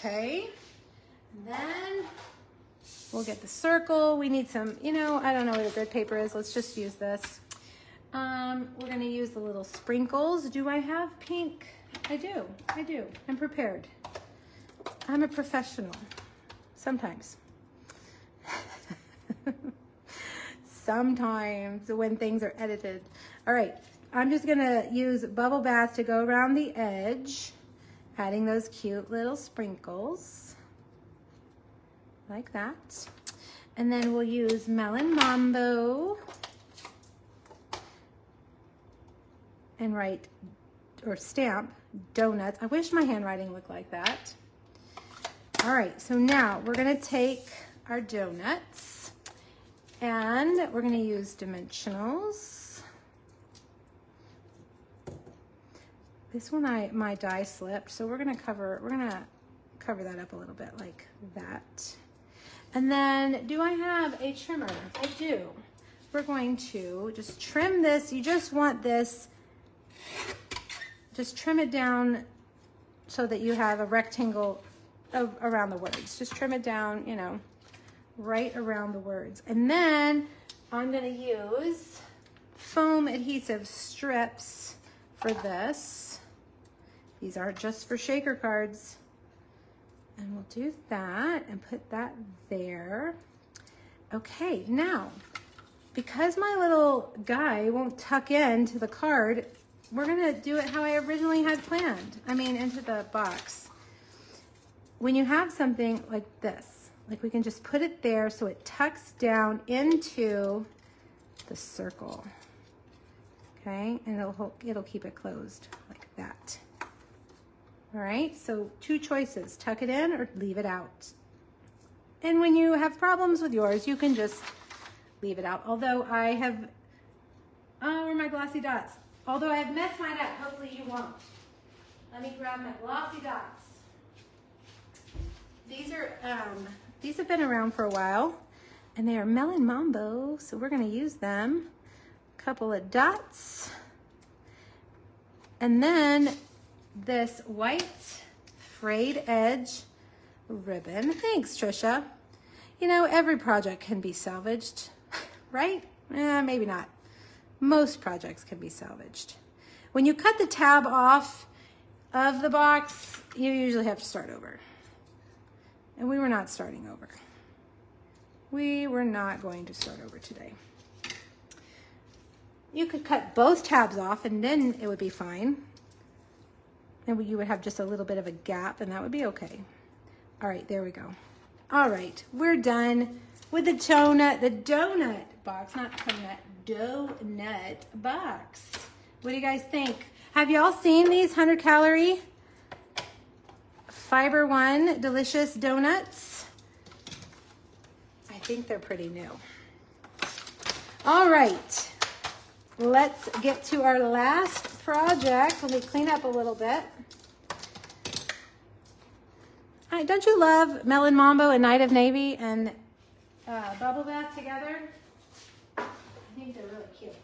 Okay, then we'll get the circle. We need some, you know, I don't know what a grid paper is. Let's just use this. Um, we're gonna use the little sprinkles. Do I have pink? I do, I do. I'm prepared. I'm a professional. Sometimes. *laughs* Sometimes when things are edited. All right, I'm just gonna use bubble bath to go around the edge, adding those cute little sprinkles, like that. And then we'll use Melon Mambo and write or stamp donuts. I wish my handwriting looked like that. All right, so now we're gonna take our donuts and we're gonna use dimensionals. This one, I my die slipped, so we're gonna cover, we're gonna cover that up a little bit like that. And then, do I have a trimmer? I do. We're going to just trim this. You just want this just trim it down so that you have a rectangle of, around the words. Just trim it down, you know, right around the words. And then I'm gonna use foam adhesive strips for this. These aren't just for shaker cards. And we'll do that and put that there. Okay, now, because my little guy won't tuck into the card, we're gonna do it how I originally had planned. I mean, into the box. When you have something like this, like we can just put it there so it tucks down into the circle. Okay, and it'll, it'll keep it closed like that. All right, so two choices, tuck it in or leave it out. And when you have problems with yours, you can just leave it out. Although I have, oh, where are my glossy dots? Although I have messed mine up, hopefully you won't. Let me grab my glossy dots. These are, um, these have been around for a while and they are Melon Mambo, so we're gonna use them. A couple of dots. And then this white frayed edge ribbon. Thanks, Trisha. You know, every project can be salvaged, *laughs* right? Eh, maybe not most projects can be salvaged. When you cut the tab off of the box, you usually have to start over. And we were not starting over. We were not going to start over today. You could cut both tabs off and then it would be fine. And you would have just a little bit of a gap and that would be okay. All right, there we go. All right, we're done with the donut, the donut box, not donut, donut box. What do you guys think? Have y'all seen these 100 calorie Fiber One delicious donuts? I think they're pretty new. All right, let's get to our last project. Let me clean up a little bit. Right, don't you love Melon Mambo and Night of Navy and uh, Bubble Bath together? They're really cute.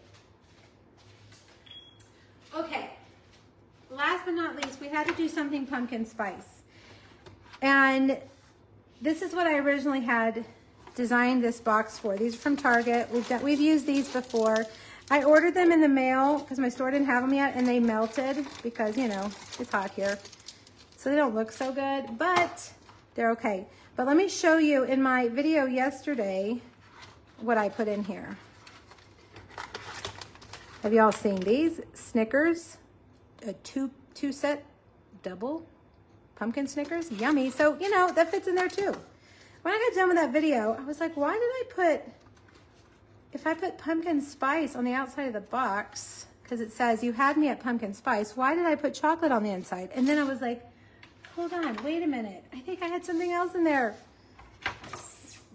Okay, last but not least, we had to do something pumpkin spice. And this is what I originally had designed this box for. These are from Target. We've, done, we've used these before. I ordered them in the mail because my store didn't have them yet and they melted because, you know, it's hot here. So they don't look so good, but they're okay. But let me show you in my video yesterday what I put in here. Have y'all seen these? Snickers, a two, two set double pumpkin Snickers, yummy. So, you know, that fits in there too. When I got done with that video, I was like, why did I put, if I put pumpkin spice on the outside of the box, because it says you had me at pumpkin spice, why did I put chocolate on the inside? And then I was like, hold on, wait a minute. I think I had something else in there.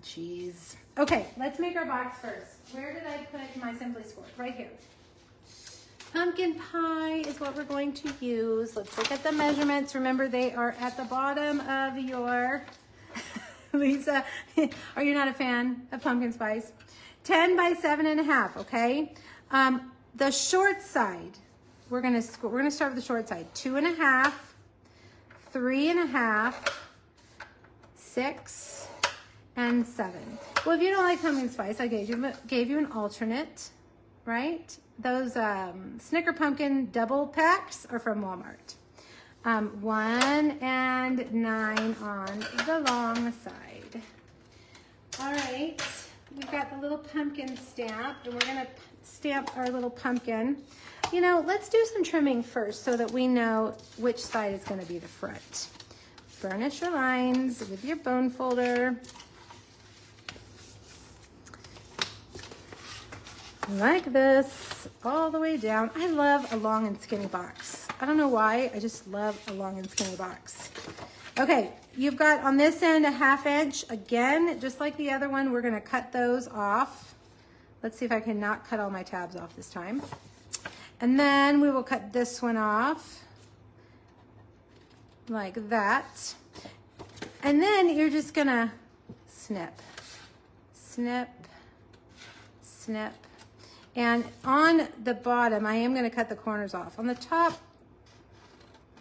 Jeez. Okay, let's make our box first. Where did I put my Simply Score? Right here. Pumpkin pie is what we're going to use. Let's look at the measurements. Remember, they are at the bottom of your, *laughs* Lisa, *laughs* are you not a fan of pumpkin spice? 10 by seven and a half, okay? Um, the short side, we're gonna, we're gonna start with the short side. Two and a half, three and a half, six, and seven. Well, if you don't like pumpkin spice, I gave you, gave you an alternate, right? Those um, Snicker Pumpkin double packs are from Walmart. Um, one and nine on the long side. All right, we've got the little pumpkin stamp and we're gonna stamp our little pumpkin. You know, let's do some trimming first so that we know which side is gonna be the front. Burnish your lines with your bone folder. Like this all the way down. I love a long and skinny box. I don't know why, I just love a long and skinny box. Okay, you've got on this end a half inch. Again, just like the other one, we're gonna cut those off. Let's see if I can not cut all my tabs off this time. And then we will cut this one off like that. And then you're just gonna snip, snip, snip, and on the bottom, I am gonna cut the corners off. On the top,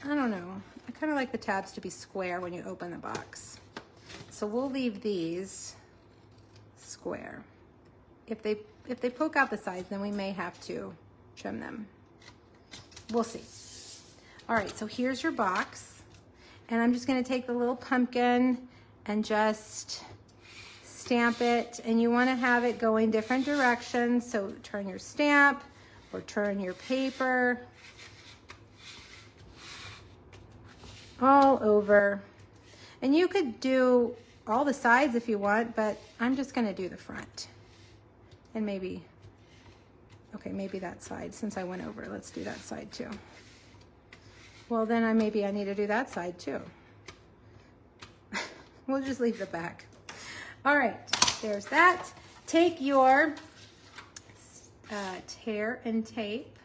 I don't know. I kind of like the tabs to be square when you open the box. So we'll leave these square. If they, if they poke out the sides, then we may have to trim them. We'll see. All right, so here's your box. And I'm just gonna take the little pumpkin and just stamp it and you wanna have it going different directions. So turn your stamp or turn your paper all over. And you could do all the sides if you want, but I'm just gonna do the front. And maybe, okay, maybe that side since I went over. Let's do that side too. Well, then I maybe I need to do that side too. *laughs* we'll just leave the back. All right, there's that. Take your uh, tear and tape.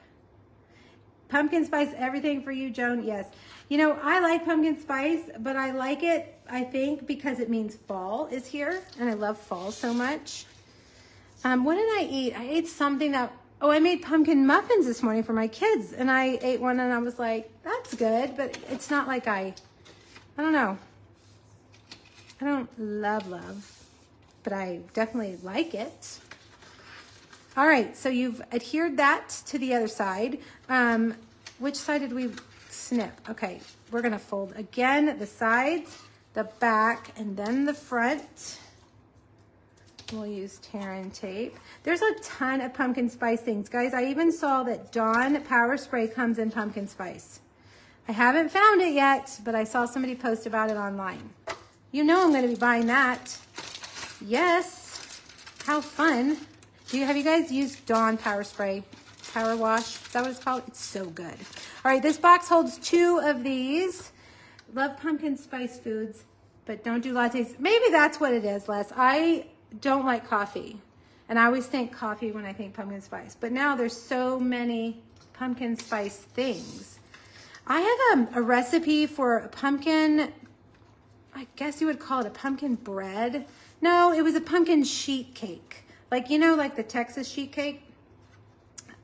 Pumpkin spice, everything for you, Joan? Yes. You know, I like pumpkin spice, but I like it, I think, because it means fall is here, and I love fall so much. Um, what did I eat? I ate something that, oh, I made pumpkin muffins this morning for my kids, and I ate one, and I was like, that's good, but it's not like I, I don't know. I don't love, love but I definitely like it. All right, so you've adhered that to the other side. Um, which side did we snip? Okay, we're gonna fold again the sides, the back, and then the front. We'll use tear and tape. There's a ton of pumpkin spice things. Guys, I even saw that Dawn Power Spray comes in pumpkin spice. I haven't found it yet, but I saw somebody post about it online. You know I'm gonna be buying that. Yes. How fun. Do you have you guys used Dawn Power Spray Power Wash. Is that what it's called? It's so good. All right, this box holds two of these. Love pumpkin spice foods, but don't do lattes. Maybe that's what it is, Les. I don't like coffee. And I always think coffee when I think pumpkin spice. But now there's so many pumpkin spice things. I have a, a recipe for a pumpkin, I guess you would call it a pumpkin bread. No, it was a pumpkin sheet cake. Like, you know, like the Texas sheet cake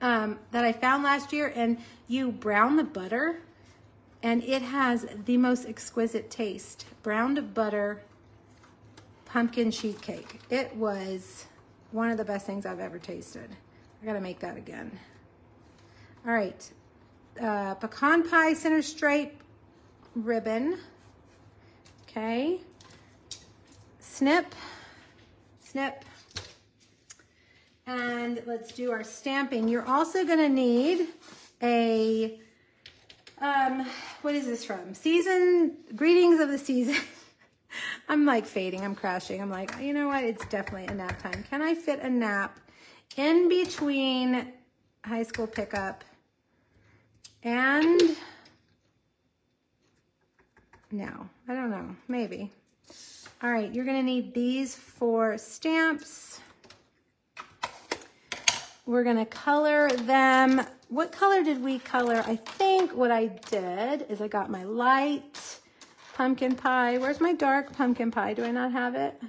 um, that I found last year. And you brown the butter and it has the most exquisite taste. Browned butter pumpkin sheet cake. It was one of the best things I've ever tasted. I gotta make that again. All right, uh, pecan pie center stripe ribbon. Okay, snip, snip. And let's do our stamping. You're also gonna need a, um, what is this from? Season, Greetings of the Season. *laughs* I'm like fading, I'm crashing. I'm like, you know what? It's definitely a nap time. Can I fit a nap in between high school pickup and no, I don't know, maybe. All right, you're gonna need these four stamps. We're gonna color them. What color did we color? I think what I did is I got my light, pumpkin pie. Where's my dark pumpkin pie? Do I not have it?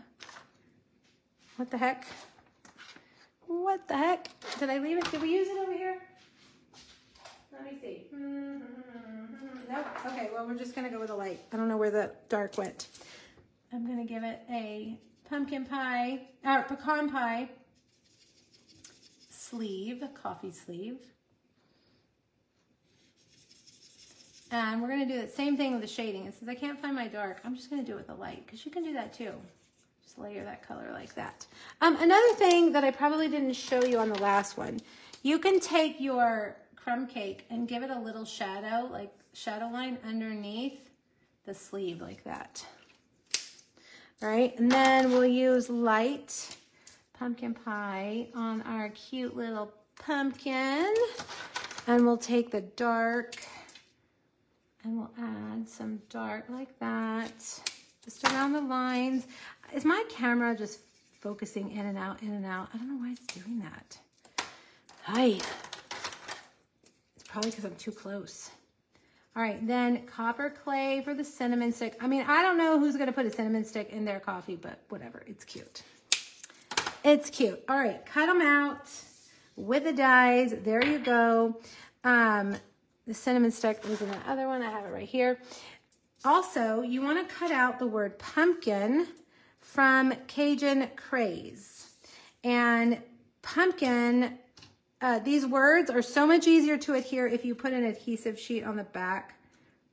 What the heck? What the heck? Did I leave it? Did we use it over here? Let me see. Mm -hmm. Nope. Okay, well, we're just to go with a light. I don't know where the dark went. I'm going to give it a pumpkin pie, or pecan pie sleeve, a coffee sleeve. And we're gonna do the same thing with the shading. And since I can't find my dark, I'm just gonna do it with the light because you can do that too. Just layer that color like that. Um, another thing that I probably didn't show you on the last one, you can take your crumb cake and give it a little shadow, like shadow line underneath the sleeve like that. Right, and then we'll use light pumpkin pie on our cute little pumpkin. And we'll take the dark and we'll add some dark like that, just around the lines. Is my camera just focusing in and out, in and out? I don't know why it's doing that. Hi. It's probably because I'm too close. All right, then copper clay for the cinnamon stick. I mean, I don't know who's gonna put a cinnamon stick in their coffee, but whatever, it's cute. It's cute. All right, cut them out with the dies. There you go. Um, the cinnamon stick was in the other one. I have it right here. Also, you want to cut out the word pumpkin from Cajun Craze. And pumpkin, uh, these words are so much easier to adhere if you put an adhesive sheet on the back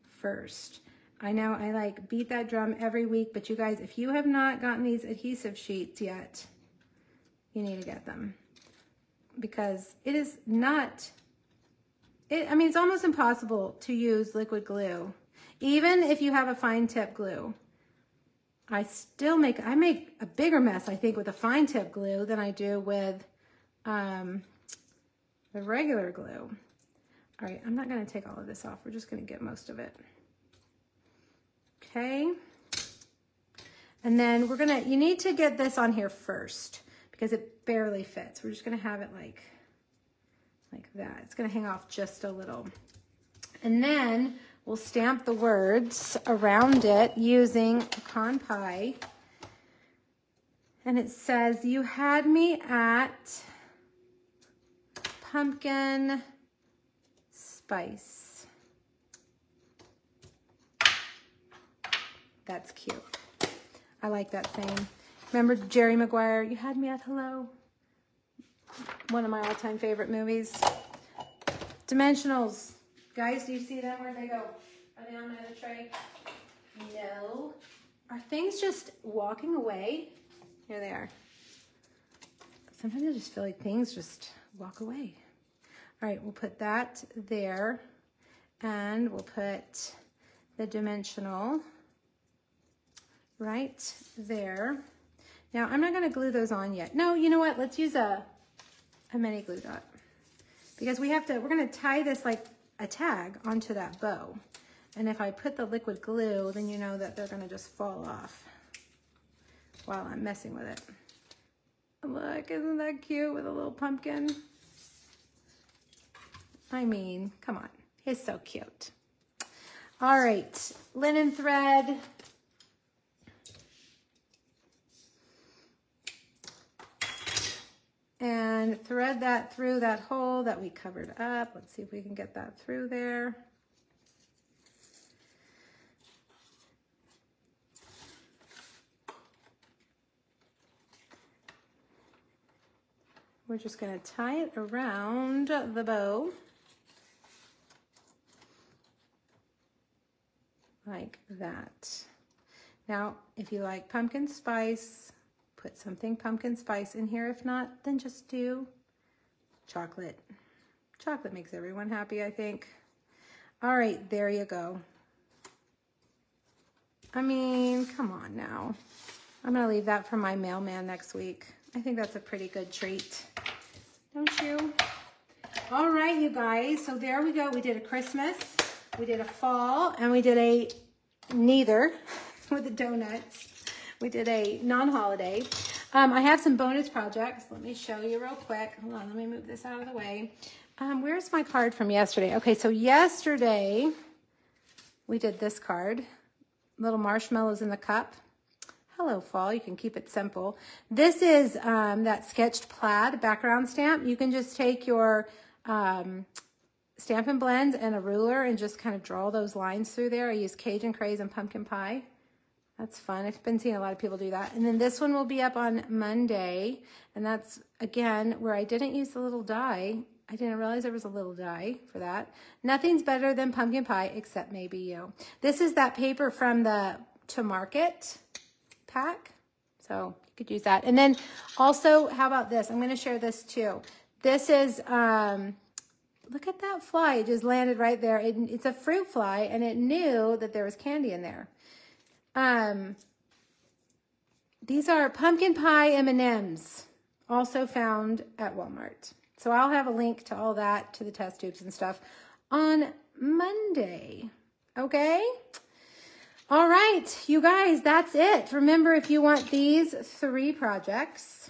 first. I know I like beat that drum every week, but you guys, if you have not gotten these adhesive sheets yet, you need to get them because it is not it, I mean, it's almost impossible to use liquid glue. Even if you have a fine tip glue. I still make, I make a bigger mess, I think, with a fine tip glue than I do with um, the regular glue. All right, I'm not gonna take all of this off. We're just gonna get most of it. Okay. And then we're gonna, you need to get this on here first because it barely fits. We're just gonna have it like like that. It's gonna hang off just a little. And then we'll stamp the words around it using pie. And it says, you had me at pumpkin spice. That's cute. I like that saying. Remember Jerry Maguire, you had me at hello? one of my all-time favorite movies. Dimensionals. Guys, do you see them? Where'd they go? Are they on the other tray? No. Are things just walking away? Here they are. Sometimes I just feel like things just walk away. All right, we'll put that there. And we'll put the dimensional right there. Now, I'm not going to glue those on yet. No, you know what? Let's use a a mini glue dot because we have to, we're gonna tie this like a tag onto that bow. And if I put the liquid glue, then you know that they're gonna just fall off while I'm messing with it. Look, isn't that cute with a little pumpkin? I mean, come on, he's so cute. All right, linen thread. And thread that through that hole that we covered up. Let's see if we can get that through there. We're just gonna tie it around the bow. Like that. Now, if you like pumpkin spice, put something pumpkin spice in here. If not, then just do chocolate. Chocolate makes everyone happy, I think. All right, there you go. I mean, come on now. I'm gonna leave that for my mailman next week. I think that's a pretty good treat. Don't you? All right, you guys. So there we go. We did a Christmas, we did a fall, and we did a neither *laughs* with the donuts. We did a non-holiday. Um, I have some bonus projects. Let me show you real quick. Hold on, let me move this out of the way. Um, where's my card from yesterday? Okay, so yesterday we did this card. Little marshmallows in the cup. Hello Fall, you can keep it simple. This is um, that sketched plaid background stamp. You can just take your um, Stampin' Blends and a ruler and just kind of draw those lines through there. I use Cajun Craze and Pumpkin Pie. That's fun. I've been seeing a lot of people do that. And then this one will be up on Monday. And that's, again, where I didn't use the little die. I didn't realize there was a little die for that. Nothing's better than pumpkin pie, except maybe you. This is that paper from the To Market pack. So you could use that. And then also, how about this? I'm going to share this too. This is, um, look at that fly. It just landed right there. It, it's a fruit fly and it knew that there was candy in there. Um, these are pumpkin pie M&Ms, also found at Walmart. So I'll have a link to all that, to the test tubes and stuff on Monday. Okay? All right, you guys, that's it. Remember, if you want these three projects,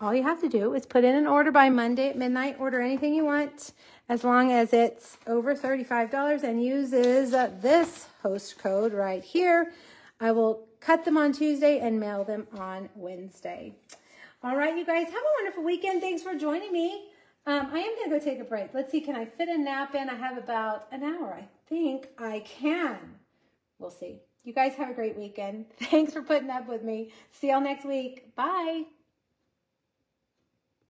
all you have to do is put in an order by Monday at midnight. Order anything you want as long as it's over $35 and uses uh, this host code right here. I will cut them on Tuesday and mail them on Wednesday. All right, you guys, have a wonderful weekend. Thanks for joining me. Um, I am going to go take a break. Let's see, can I fit a nap in? I have about an hour. I think I can. We'll see. You guys have a great weekend. *laughs* Thanks for putting up with me. See y'all next week. Bye.